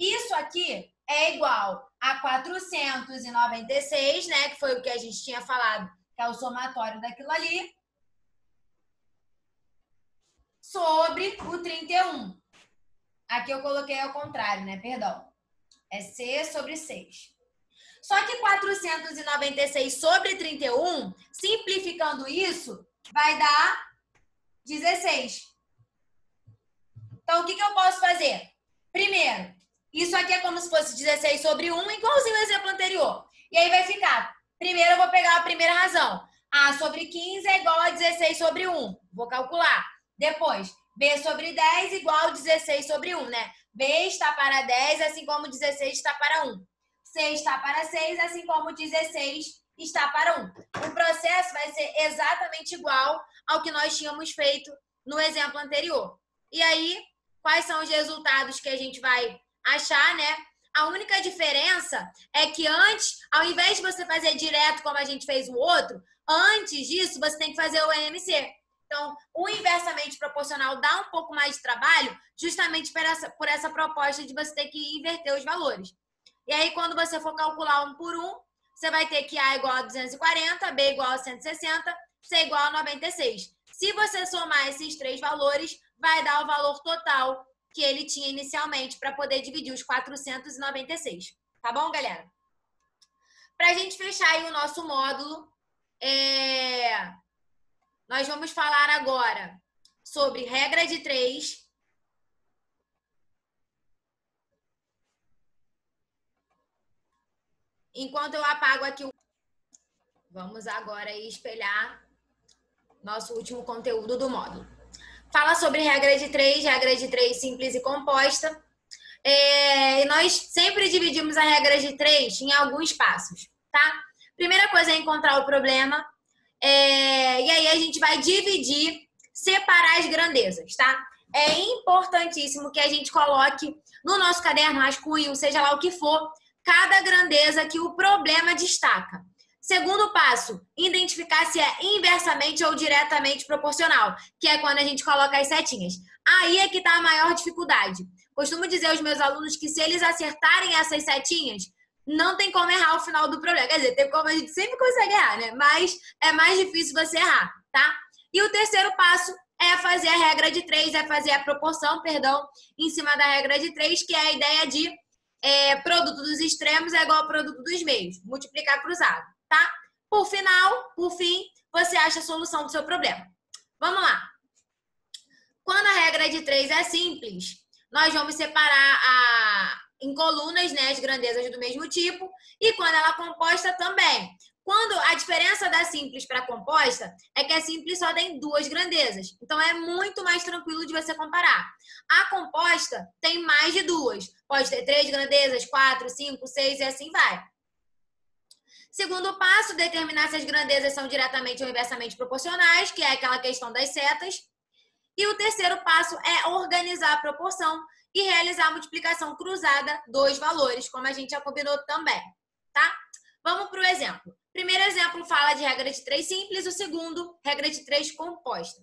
Isso aqui é igual a 496, né? Que foi o que a gente tinha falado, que é o somatório daquilo ali, sobre o 31. Aqui eu coloquei ao contrário, né? Perdão. É C sobre 6. Só que 496 sobre 31, simplificando isso, vai dar 16. Então, o que, que eu posso fazer? Primeiro, isso aqui é como se fosse 16 sobre 1, igualzinho ao exemplo anterior. E aí vai ficar, primeiro eu vou pegar a primeira razão. A sobre 15 é igual a 16 sobre 1. Vou calcular. Depois, B sobre 10 igual a 16 sobre 1, né? B está para 10, assim como 16 está para 1. C está para 6, assim como 16 está para 1. O processo vai ser exatamente igual ao que nós tínhamos feito no exemplo anterior. E aí, quais são os resultados que a gente vai achar, né? A única diferença é que antes, ao invés de você fazer direto como a gente fez o outro, antes disso você tem que fazer o EMC. Então, o inversamente proporcional dá um pouco mais de trabalho, justamente por essa, por essa proposta de você ter que inverter os valores. E aí, quando você for calcular um por um, você vai ter que A igual a 240, B igual a 160, C igual a 96. Se você somar esses três valores, vai dar o valor total que ele tinha inicialmente para poder dividir os 496. Tá bom, galera? Para a gente fechar aí o nosso módulo, é... nós vamos falar agora sobre regra de três Enquanto eu apago aqui o. Vamos agora espelhar nosso último conteúdo do módulo. Fala sobre regra de três, regra de três simples e composta. É, e nós sempre dividimos a regra de três em alguns passos, tá? Primeira coisa é encontrar o problema. É, e aí a gente vai dividir, separar as grandezas, tá? É importantíssimo que a gente coloque no nosso caderno, rascunho, seja lá o que for, cada grandeza que o problema destaca. Segundo passo, identificar se é inversamente ou diretamente proporcional, que é quando a gente coloca as setinhas. Aí é que está a maior dificuldade. Costumo dizer aos meus alunos que se eles acertarem essas setinhas, não tem como errar o final do problema. Quer dizer, tem como a gente sempre consegue errar, né? Mas é mais difícil você errar, tá? E o terceiro passo é fazer a regra de três, é fazer a proporção, perdão, em cima da regra de três, que é a ideia de é, produto dos extremos é igual ao produto dos meios. Multiplicar cruzado, tá? Por final, por fim, você acha a solução do seu problema. Vamos lá. Quando a regra de três é simples, nós vamos separar a, em colunas né, as grandezas do mesmo tipo. E quando ela é composta também. Quando a diferença da simples para composta é que a simples só tem duas grandezas. Então é muito mais tranquilo de você comparar. A composta tem mais de duas. Pode ter três grandezas, quatro, cinco, seis e assim vai. Segundo passo, determinar se as grandezas são diretamente ou inversamente proporcionais, que é aquela questão das setas. E o terceiro passo é organizar a proporção e realizar a multiplicação cruzada dos valores, como a gente já combinou também, tá? Vamos para o exemplo. Primeiro exemplo fala de regra de três simples, o segundo, regra de três composta.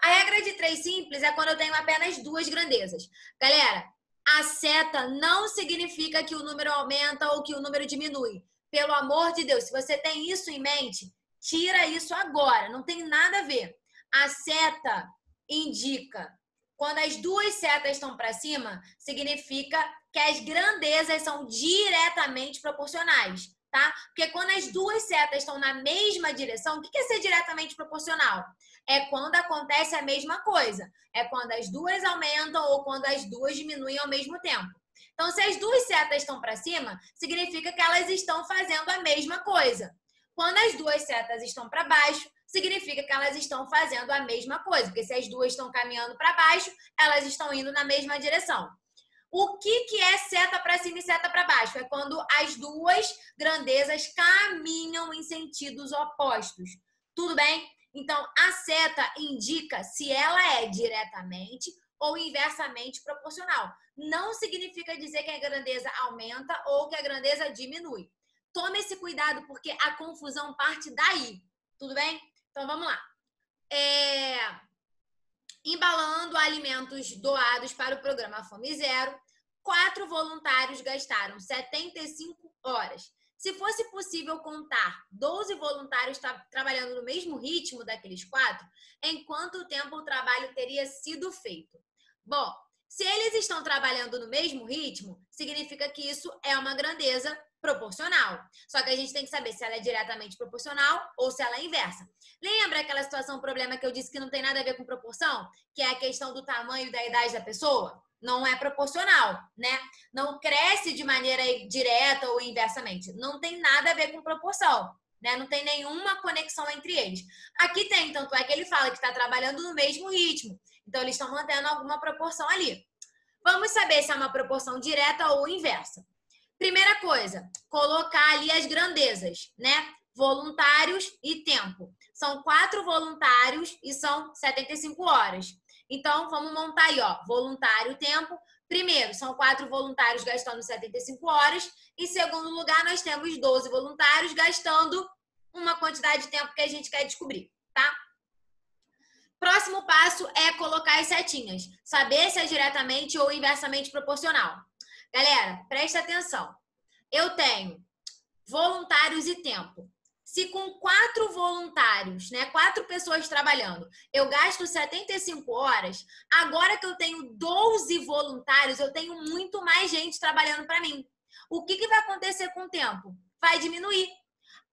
A regra de três simples é quando eu tenho apenas duas grandezas. Galera, a seta não significa que o número aumenta ou que o número diminui. Pelo amor de Deus, se você tem isso em mente, tira isso agora, não tem nada a ver. A seta indica quando as duas setas estão para cima, significa que as grandezas são diretamente proporcionais, tá? Porque quando as duas setas estão na mesma direção, o que é ser diretamente proporcional? É quando acontece a mesma coisa. É quando as duas aumentam ou quando as duas diminuem ao mesmo tempo. Então, se as duas setas estão para cima, significa que elas estão fazendo a mesma coisa. Quando as duas setas estão para baixo, significa que elas estão fazendo a mesma coisa, porque se as duas estão caminhando para baixo, elas estão indo na mesma direção. O que, que é seta para cima e seta para baixo? É quando as duas grandezas caminham em sentidos opostos. Tudo bem? Então, a seta indica se ela é diretamente ou inversamente proporcional. Não significa dizer que a grandeza aumenta ou que a grandeza diminui. Tome esse cuidado porque a confusão parte daí. Tudo bem? Então vamos lá. É... Embalando alimentos doados para o programa Fome Zero, quatro voluntários gastaram 75 horas. Se fosse possível contar 12 voluntários trabalhando no mesmo ritmo daqueles quatro, em quanto tempo o trabalho teria sido feito? Bom, se eles estão trabalhando no mesmo ritmo, significa que isso é uma grandeza proporcional. Só que a gente tem que saber se ela é diretamente proporcional ou se ela é inversa. Lembra aquela situação, problema que eu disse que não tem nada a ver com proporção? Que é a questão do tamanho e da idade da pessoa? Não é proporcional, né? Não cresce de maneira direta ou inversamente. Não tem nada a ver com proporção. Né? Não tem nenhuma conexão entre eles. Aqui tem, tanto é que ele fala que está trabalhando no mesmo ritmo. Então, eles estão mantendo alguma proporção ali. Vamos saber se é uma proporção direta ou inversa. Primeira coisa, colocar ali as grandezas, né? Voluntários e tempo. São quatro voluntários e são 75 horas. Então, vamos montar aí, ó, voluntário tempo. Primeiro, são quatro voluntários gastando 75 horas. Em segundo lugar, nós temos 12 voluntários gastando uma quantidade de tempo que a gente quer descobrir, tá? Próximo passo é colocar as setinhas. Saber se é diretamente ou inversamente proporcional. Galera, presta atenção. Eu tenho voluntários e tempo. Se com quatro voluntários, né, quatro pessoas trabalhando, eu gasto 75 horas, agora que eu tenho 12 voluntários, eu tenho muito mais gente trabalhando para mim. O que, que vai acontecer com o tempo? Vai diminuir.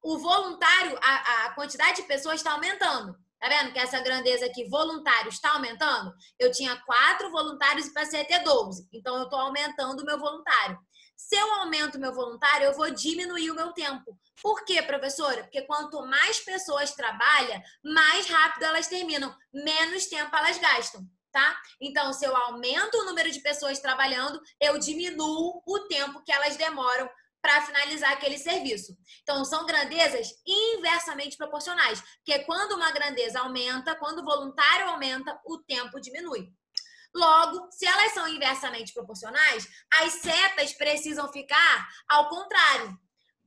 O voluntário, a, a quantidade de pessoas está aumentando. Tá vendo que essa grandeza aqui, voluntários, está aumentando? Eu tinha quatro voluntários e passei a ter 12. Então, eu estou aumentando o meu voluntário. Se eu aumento meu voluntário, eu vou diminuir o meu tempo. Por quê, professora? Porque quanto mais pessoas trabalham, mais rápido elas terminam, menos tempo elas gastam. Tá? Então, se eu aumento o número de pessoas trabalhando, eu diminuo o tempo que elas demoram para finalizar aquele serviço. Então, são grandezas inversamente proporcionais, que quando uma grandeza aumenta, quando o voluntário aumenta, o tempo diminui. Logo, se elas são inversamente proporcionais, as setas precisam ficar ao contrário.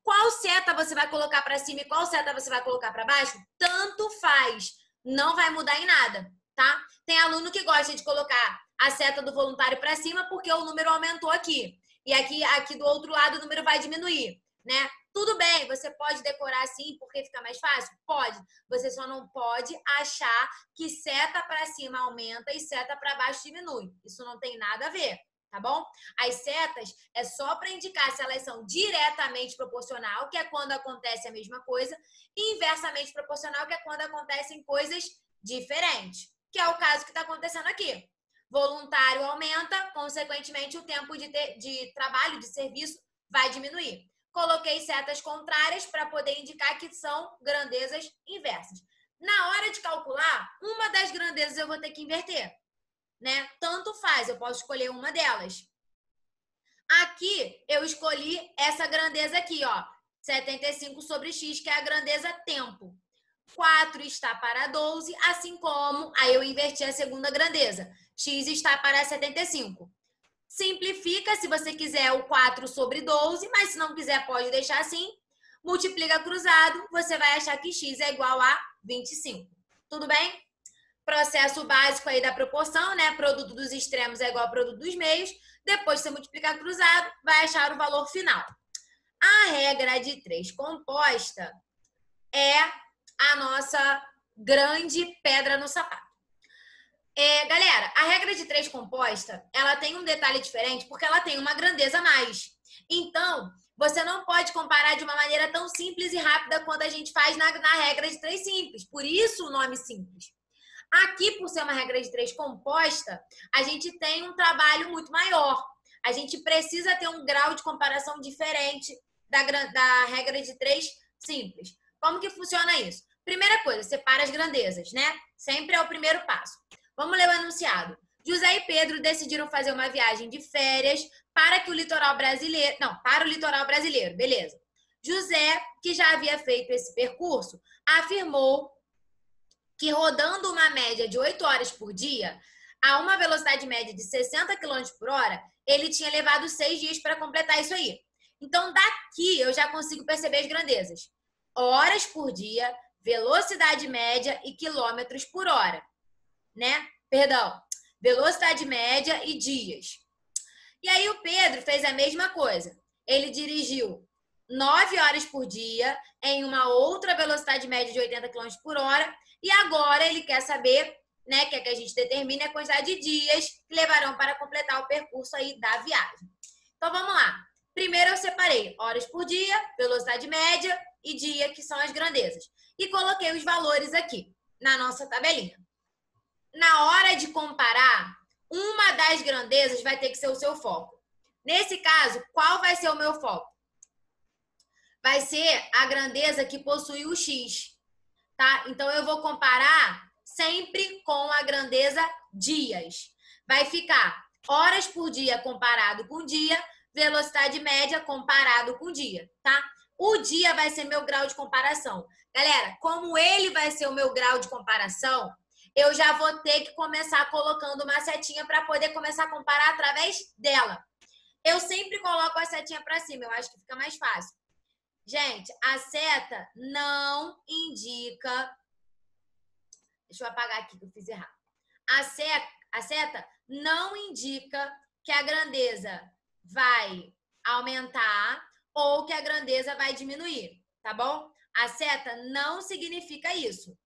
Qual seta você vai colocar para cima e qual seta você vai colocar para baixo? Tanto faz, não vai mudar em nada, tá? Tem aluno que gosta de colocar a seta do voluntário para cima porque o número aumentou aqui e aqui, aqui do outro lado o número vai diminuir, né? Tudo bem, você pode decorar assim porque fica mais fácil? Pode. Você só não pode achar que seta para cima aumenta e seta para baixo diminui. Isso não tem nada a ver, tá bom? As setas é só para indicar se elas são diretamente proporcional, que é quando acontece a mesma coisa, e inversamente proporcional, que é quando acontecem coisas diferentes, que é o caso que está acontecendo aqui voluntário aumenta, consequentemente, o tempo de, de trabalho, de serviço, vai diminuir. Coloquei setas contrárias para poder indicar que são grandezas inversas. Na hora de calcular, uma das grandezas eu vou ter que inverter. Né? Tanto faz, eu posso escolher uma delas. Aqui, eu escolhi essa grandeza aqui, ó. 75 sobre x, que é a grandeza tempo. 4 está para 12, assim como aí eu inverti a segunda grandeza. x está para 75. Simplifica, se você quiser, o 4 sobre 12, mas se não quiser, pode deixar assim. Multiplica cruzado, você vai achar que x é igual a 25. Tudo bem? Processo básico aí da proporção, né? Produto dos extremos é igual ao produto dos meios. Depois, você multiplicar cruzado, vai achar o valor final. A regra de três composta é a nossa grande pedra no sapato. É, galera, a regra de três composta, ela tem um detalhe diferente porque ela tem uma grandeza a mais. Então, você não pode comparar de uma maneira tão simples e rápida quanto a gente faz na, na regra de três simples. Por isso o nome simples. Aqui, por ser uma regra de três composta, a gente tem um trabalho muito maior. A gente precisa ter um grau de comparação diferente da, da regra de três simples. Como que funciona isso? Primeira coisa, separa as grandezas, né? Sempre é o primeiro passo. Vamos ler o enunciado. José e Pedro decidiram fazer uma viagem de férias para que o litoral brasileiro. Não, para o litoral brasileiro, beleza. José, que já havia feito esse percurso, afirmou que rodando uma média de 8 horas por dia, a uma velocidade média de 60 km por hora, ele tinha levado seis dias para completar isso aí. Então, daqui eu já consigo perceber as grandezas. Horas por dia, velocidade média e quilômetros por hora, né? Perdão, velocidade média e dias. E aí o Pedro fez a mesma coisa. Ele dirigiu 9 horas por dia em uma outra velocidade média de 80 km por hora e agora ele quer saber, né, quer que a gente determine a quantidade de dias que levarão para completar o percurso aí da viagem. Então vamos lá. Primeiro eu separei horas por dia, velocidade média e dia, que são as grandezas. E coloquei os valores aqui na nossa tabelinha. Na hora de comparar, uma das grandezas vai ter que ser o seu foco. Nesse caso, qual vai ser o meu foco? Vai ser a grandeza que possui o x, tá? Então eu vou comparar sempre com a grandeza dias. Vai ficar horas por dia comparado com dia velocidade média comparado com dia, tá? O dia vai ser meu grau de comparação. Galera, como ele vai ser o meu grau de comparação, eu já vou ter que começar colocando uma setinha para poder começar a comparar através dela. Eu sempre coloco a setinha para cima, eu acho que fica mais fácil. Gente, a seta não indica. Deixa eu apagar aqui que eu fiz errado. A seta, a seta não indica que a grandeza vai aumentar ou que a grandeza vai diminuir, tá bom? A seta não significa isso.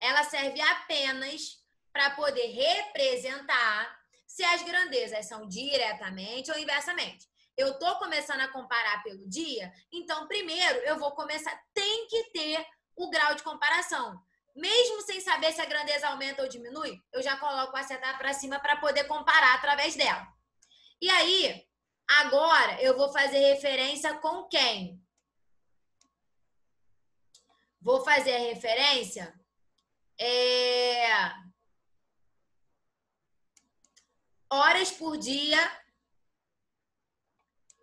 Ela serve apenas para poder representar se as grandezas são diretamente ou inversamente. Eu estou começando a comparar pelo dia, então primeiro eu vou começar, tem que ter o grau de comparação. Mesmo sem saber se a grandeza aumenta ou diminui, eu já coloco a seta para cima para poder comparar através dela. E aí, agora eu vou fazer referência com quem? Vou fazer referência é... horas por dia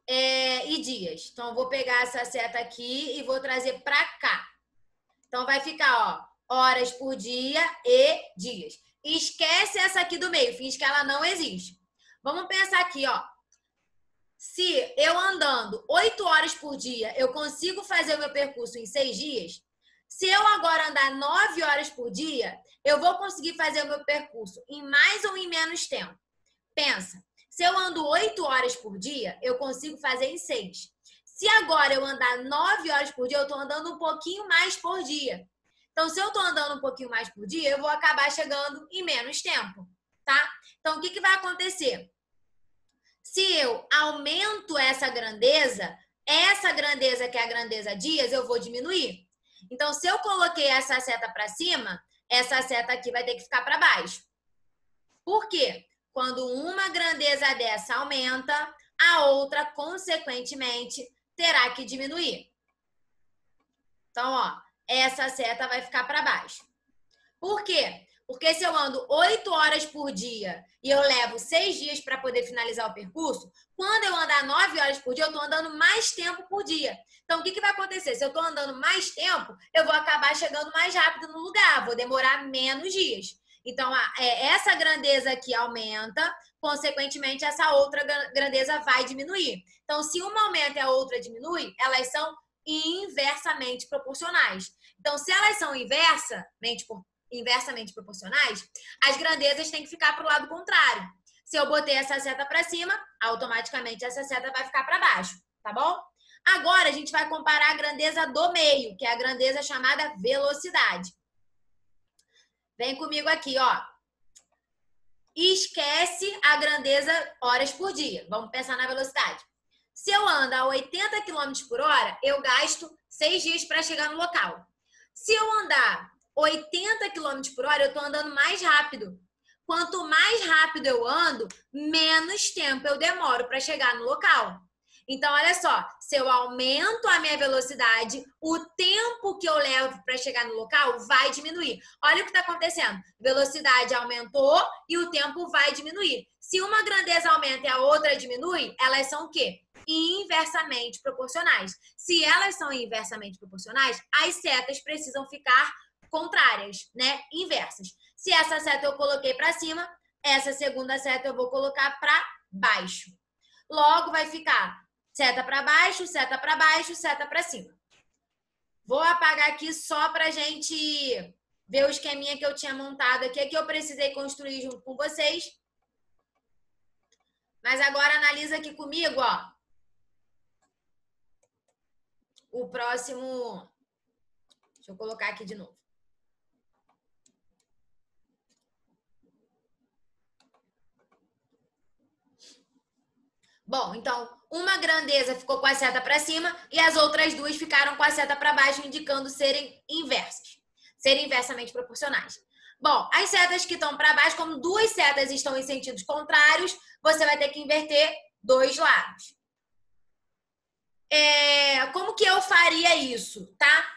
é... e dias. Então, vou pegar essa seta aqui e vou trazer para cá. Então, vai ficar, ó, horas por dia e dias. Esquece essa aqui do meio, finge que ela não existe. Vamos pensar aqui, ó. Se eu andando oito horas por dia, eu consigo fazer o meu percurso em seis dias, se eu agora andar nove horas por dia, eu vou conseguir fazer o meu percurso em mais ou em menos tempo. Pensa, se eu ando oito horas por dia, eu consigo fazer em seis. Se agora eu andar nove horas por dia, eu estou andando um pouquinho mais por dia. Então, se eu estou andando um pouquinho mais por dia, eu vou acabar chegando em menos tempo, tá? Então, o que, que vai acontecer? Se eu aumento essa grandeza, essa grandeza que é a grandeza dias, eu vou diminuir. Então, se eu coloquei essa seta para cima, essa seta aqui vai ter que ficar para baixo. Por quê? Quando uma grandeza dessa aumenta, a outra, consequentemente, terá que diminuir. Então, ó, essa seta vai ficar para baixo. Por quê? Porque se eu ando 8 horas por dia e eu levo 6 dias para poder finalizar o percurso, quando eu andar 9 horas por dia, eu estou andando mais tempo por dia. Então, o que, que vai acontecer? Se eu estou andando mais tempo, eu vou acabar chegando mais rápido no lugar, vou demorar menos dias. Então, é, essa grandeza aqui aumenta, consequentemente, essa outra grandeza vai diminuir. Então, se uma aumenta e a outra diminui, elas são inversamente proporcionais. Então, se elas são inversamente, inversamente proporcionais, as grandezas têm que ficar para o lado contrário. Se eu botei essa seta para cima, automaticamente essa seta vai ficar para baixo, tá bom? Agora a gente vai comparar a grandeza do meio, que é a grandeza chamada velocidade. Vem comigo aqui, ó. Esquece a grandeza horas por dia. Vamos pensar na velocidade. Se eu ando a 80 km por hora, eu gasto 6 dias para chegar no local. Se eu andar 80 km por hora, eu estou andando mais rápido. Quanto mais rápido eu ando, menos tempo eu demoro para chegar no local. Então, olha só, se eu aumento a minha velocidade, o tempo que eu levo para chegar no local vai diminuir. Olha o que está acontecendo. Velocidade aumentou e o tempo vai diminuir. Se uma grandeza aumenta e a outra diminui, elas são o quê? Inversamente proporcionais. Se elas são inversamente proporcionais, as setas precisam ficar contrárias, né? Inversas. Se essa seta eu coloquei para cima, essa segunda seta eu vou colocar para baixo. Logo vai ficar Seta para baixo, seta para baixo, seta para cima. Vou apagar aqui só para gente ver o esqueminha que eu tinha montado aqui, que eu precisei construir junto com vocês. Mas agora analisa aqui comigo, ó. O próximo... Deixa eu colocar aqui de novo. Bom, então, uma grandeza ficou com a seta para cima e as outras duas ficaram com a seta para baixo, indicando serem inversas, serem inversamente proporcionais. Bom, as setas que estão para baixo, como duas setas estão em sentidos contrários, você vai ter que inverter dois lados. É, como que eu faria isso, tá?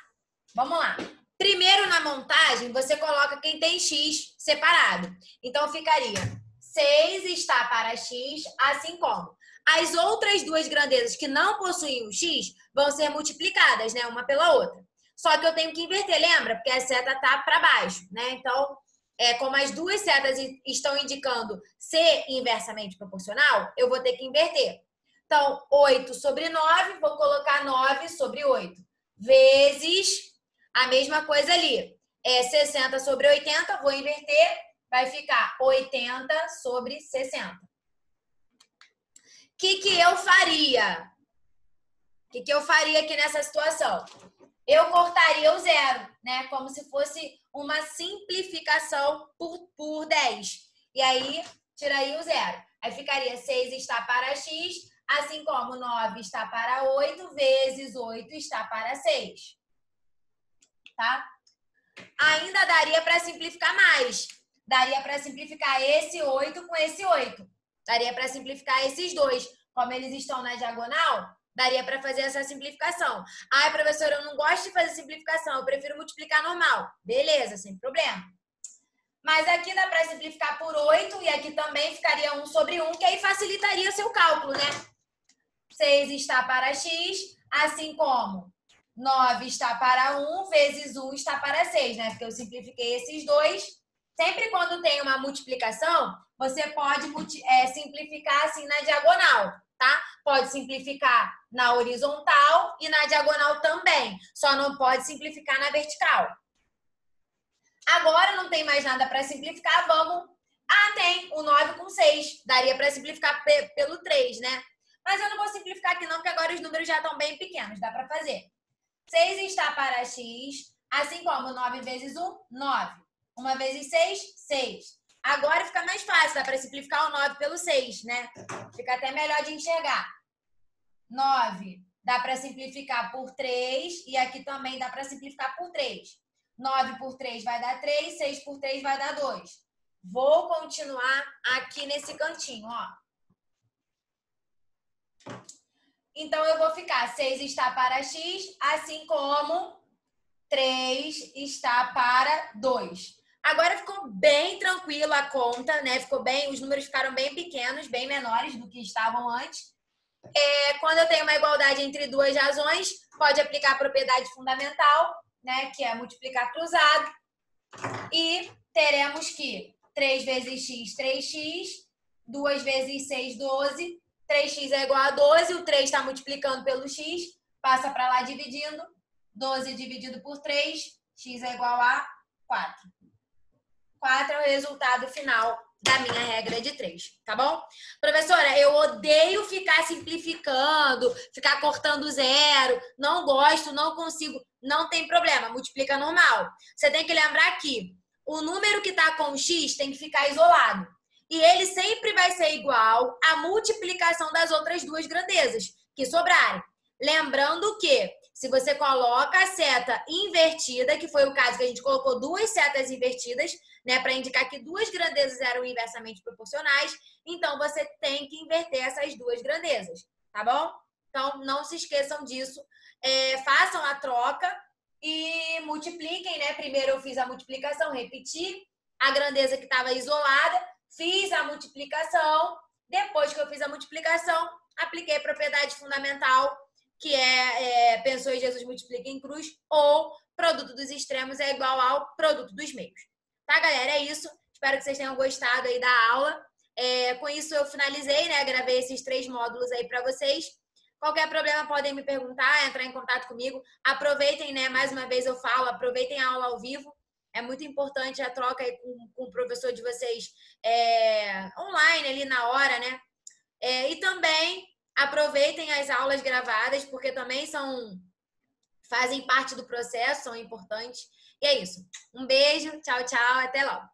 Vamos lá. Primeiro, na montagem, você coloca quem tem x separado. Então, ficaria 6 está para x, assim como as outras duas grandezas que não possuem o x vão ser multiplicadas, né? Uma pela outra. Só que eu tenho que inverter, lembra? Porque a seta tá para baixo, né? Então, é, como as duas setas estão indicando ser inversamente proporcional, eu vou ter que inverter. Então, 8 sobre 9, vou colocar 9 sobre 8. Vezes a mesma coisa ali. É 60 sobre 80, vou inverter, vai ficar 80 sobre 60 que, que eu faria? O que, que eu faria aqui nessa situação? Eu cortaria o zero, né? Como se fosse uma simplificação por, por 10. E aí, tiraria o zero. Aí ficaria 6 está para x, assim como 9 está para 8, vezes 8 está para 6. Tá? Ainda daria para simplificar mais. Daria para simplificar esse 8 com esse 8. Daria para simplificar esses dois. Como eles estão na diagonal, daria para fazer essa simplificação. Ai, professora, eu não gosto de fazer simplificação, eu prefiro multiplicar normal. Beleza, sem problema. Mas aqui dá para simplificar por 8 e aqui também ficaria 1 sobre 1, que aí facilitaria seu cálculo, né? 6 está para x, assim como 9 está para 1 vezes 1 está para 6, né? Porque eu simplifiquei esses dois Sempre quando tem uma multiplicação, você pode é, simplificar assim na diagonal, tá? Pode simplificar na horizontal e na diagonal também. Só não pode simplificar na vertical. Agora não tem mais nada para simplificar, vamos. Ah, tem o 9 com 6. Daria para simplificar pelo 3, né? Mas eu não vou simplificar aqui não, porque agora os números já estão bem pequenos, dá para fazer. 6 está para x, assim como 9 vezes 1, 9. Uma vezes 6, 6. Agora fica mais fácil, dá para simplificar o 9 pelo 6, né? Fica até melhor de enxergar. 9 dá para simplificar por 3 e aqui também dá para simplificar por 3. 9 por 3 vai dar 3, 6 por 3 vai dar 2. Vou continuar aqui nesse cantinho, ó. Então, eu vou ficar 6 está para x, assim como 3 está para 2. Agora ficou bem tranquilo a conta, né? Ficou bem, os números ficaram bem pequenos, bem menores do que estavam antes. É, quando eu tenho uma igualdade entre duas razões, pode aplicar a propriedade fundamental, né? Que é multiplicar cruzado. E teremos que 3 vezes x, 3x, 2 vezes 6, 12. 3x é igual a 12, o 3 está multiplicando pelo x, passa para lá dividindo. 12 dividido por 3, x é igual a 4. 4 é o resultado final da minha regra de 3, tá bom? Professora, eu odeio ficar simplificando, ficar cortando zero, não gosto, não consigo. Não tem problema, multiplica normal. Você tem que lembrar que o número que está com x tem que ficar isolado. E ele sempre vai ser igual à multiplicação das outras duas grandezas que sobrarem. Lembrando que se você coloca a seta invertida, que foi o caso que a gente colocou duas setas invertidas, né, para indicar que duas grandezas eram inversamente proporcionais, então você tem que inverter essas duas grandezas, tá bom? Então não se esqueçam disso. É, façam a troca e multipliquem, né? Primeiro eu fiz a multiplicação, repeti a grandeza que estava isolada, fiz a multiplicação. Depois que eu fiz a multiplicação, apliquei a propriedade fundamental que é, é pensou Jesus multiplica em cruz, ou produto dos extremos é igual ao produto dos meios. Tá, galera? É isso. Espero que vocês tenham gostado aí da aula. É, com isso eu finalizei, né? Gravei esses três módulos aí para vocês. Qualquer problema podem me perguntar, entrar em contato comigo. Aproveitem, né? Mais uma vez eu falo, aproveitem a aula ao vivo. É muito importante a troca aí com, com o professor de vocês é, online ali na hora, né? É, e também Aproveitem as aulas gravadas, porque também são fazem parte do processo, são importantes. E é isso. Um beijo, tchau, tchau, até logo.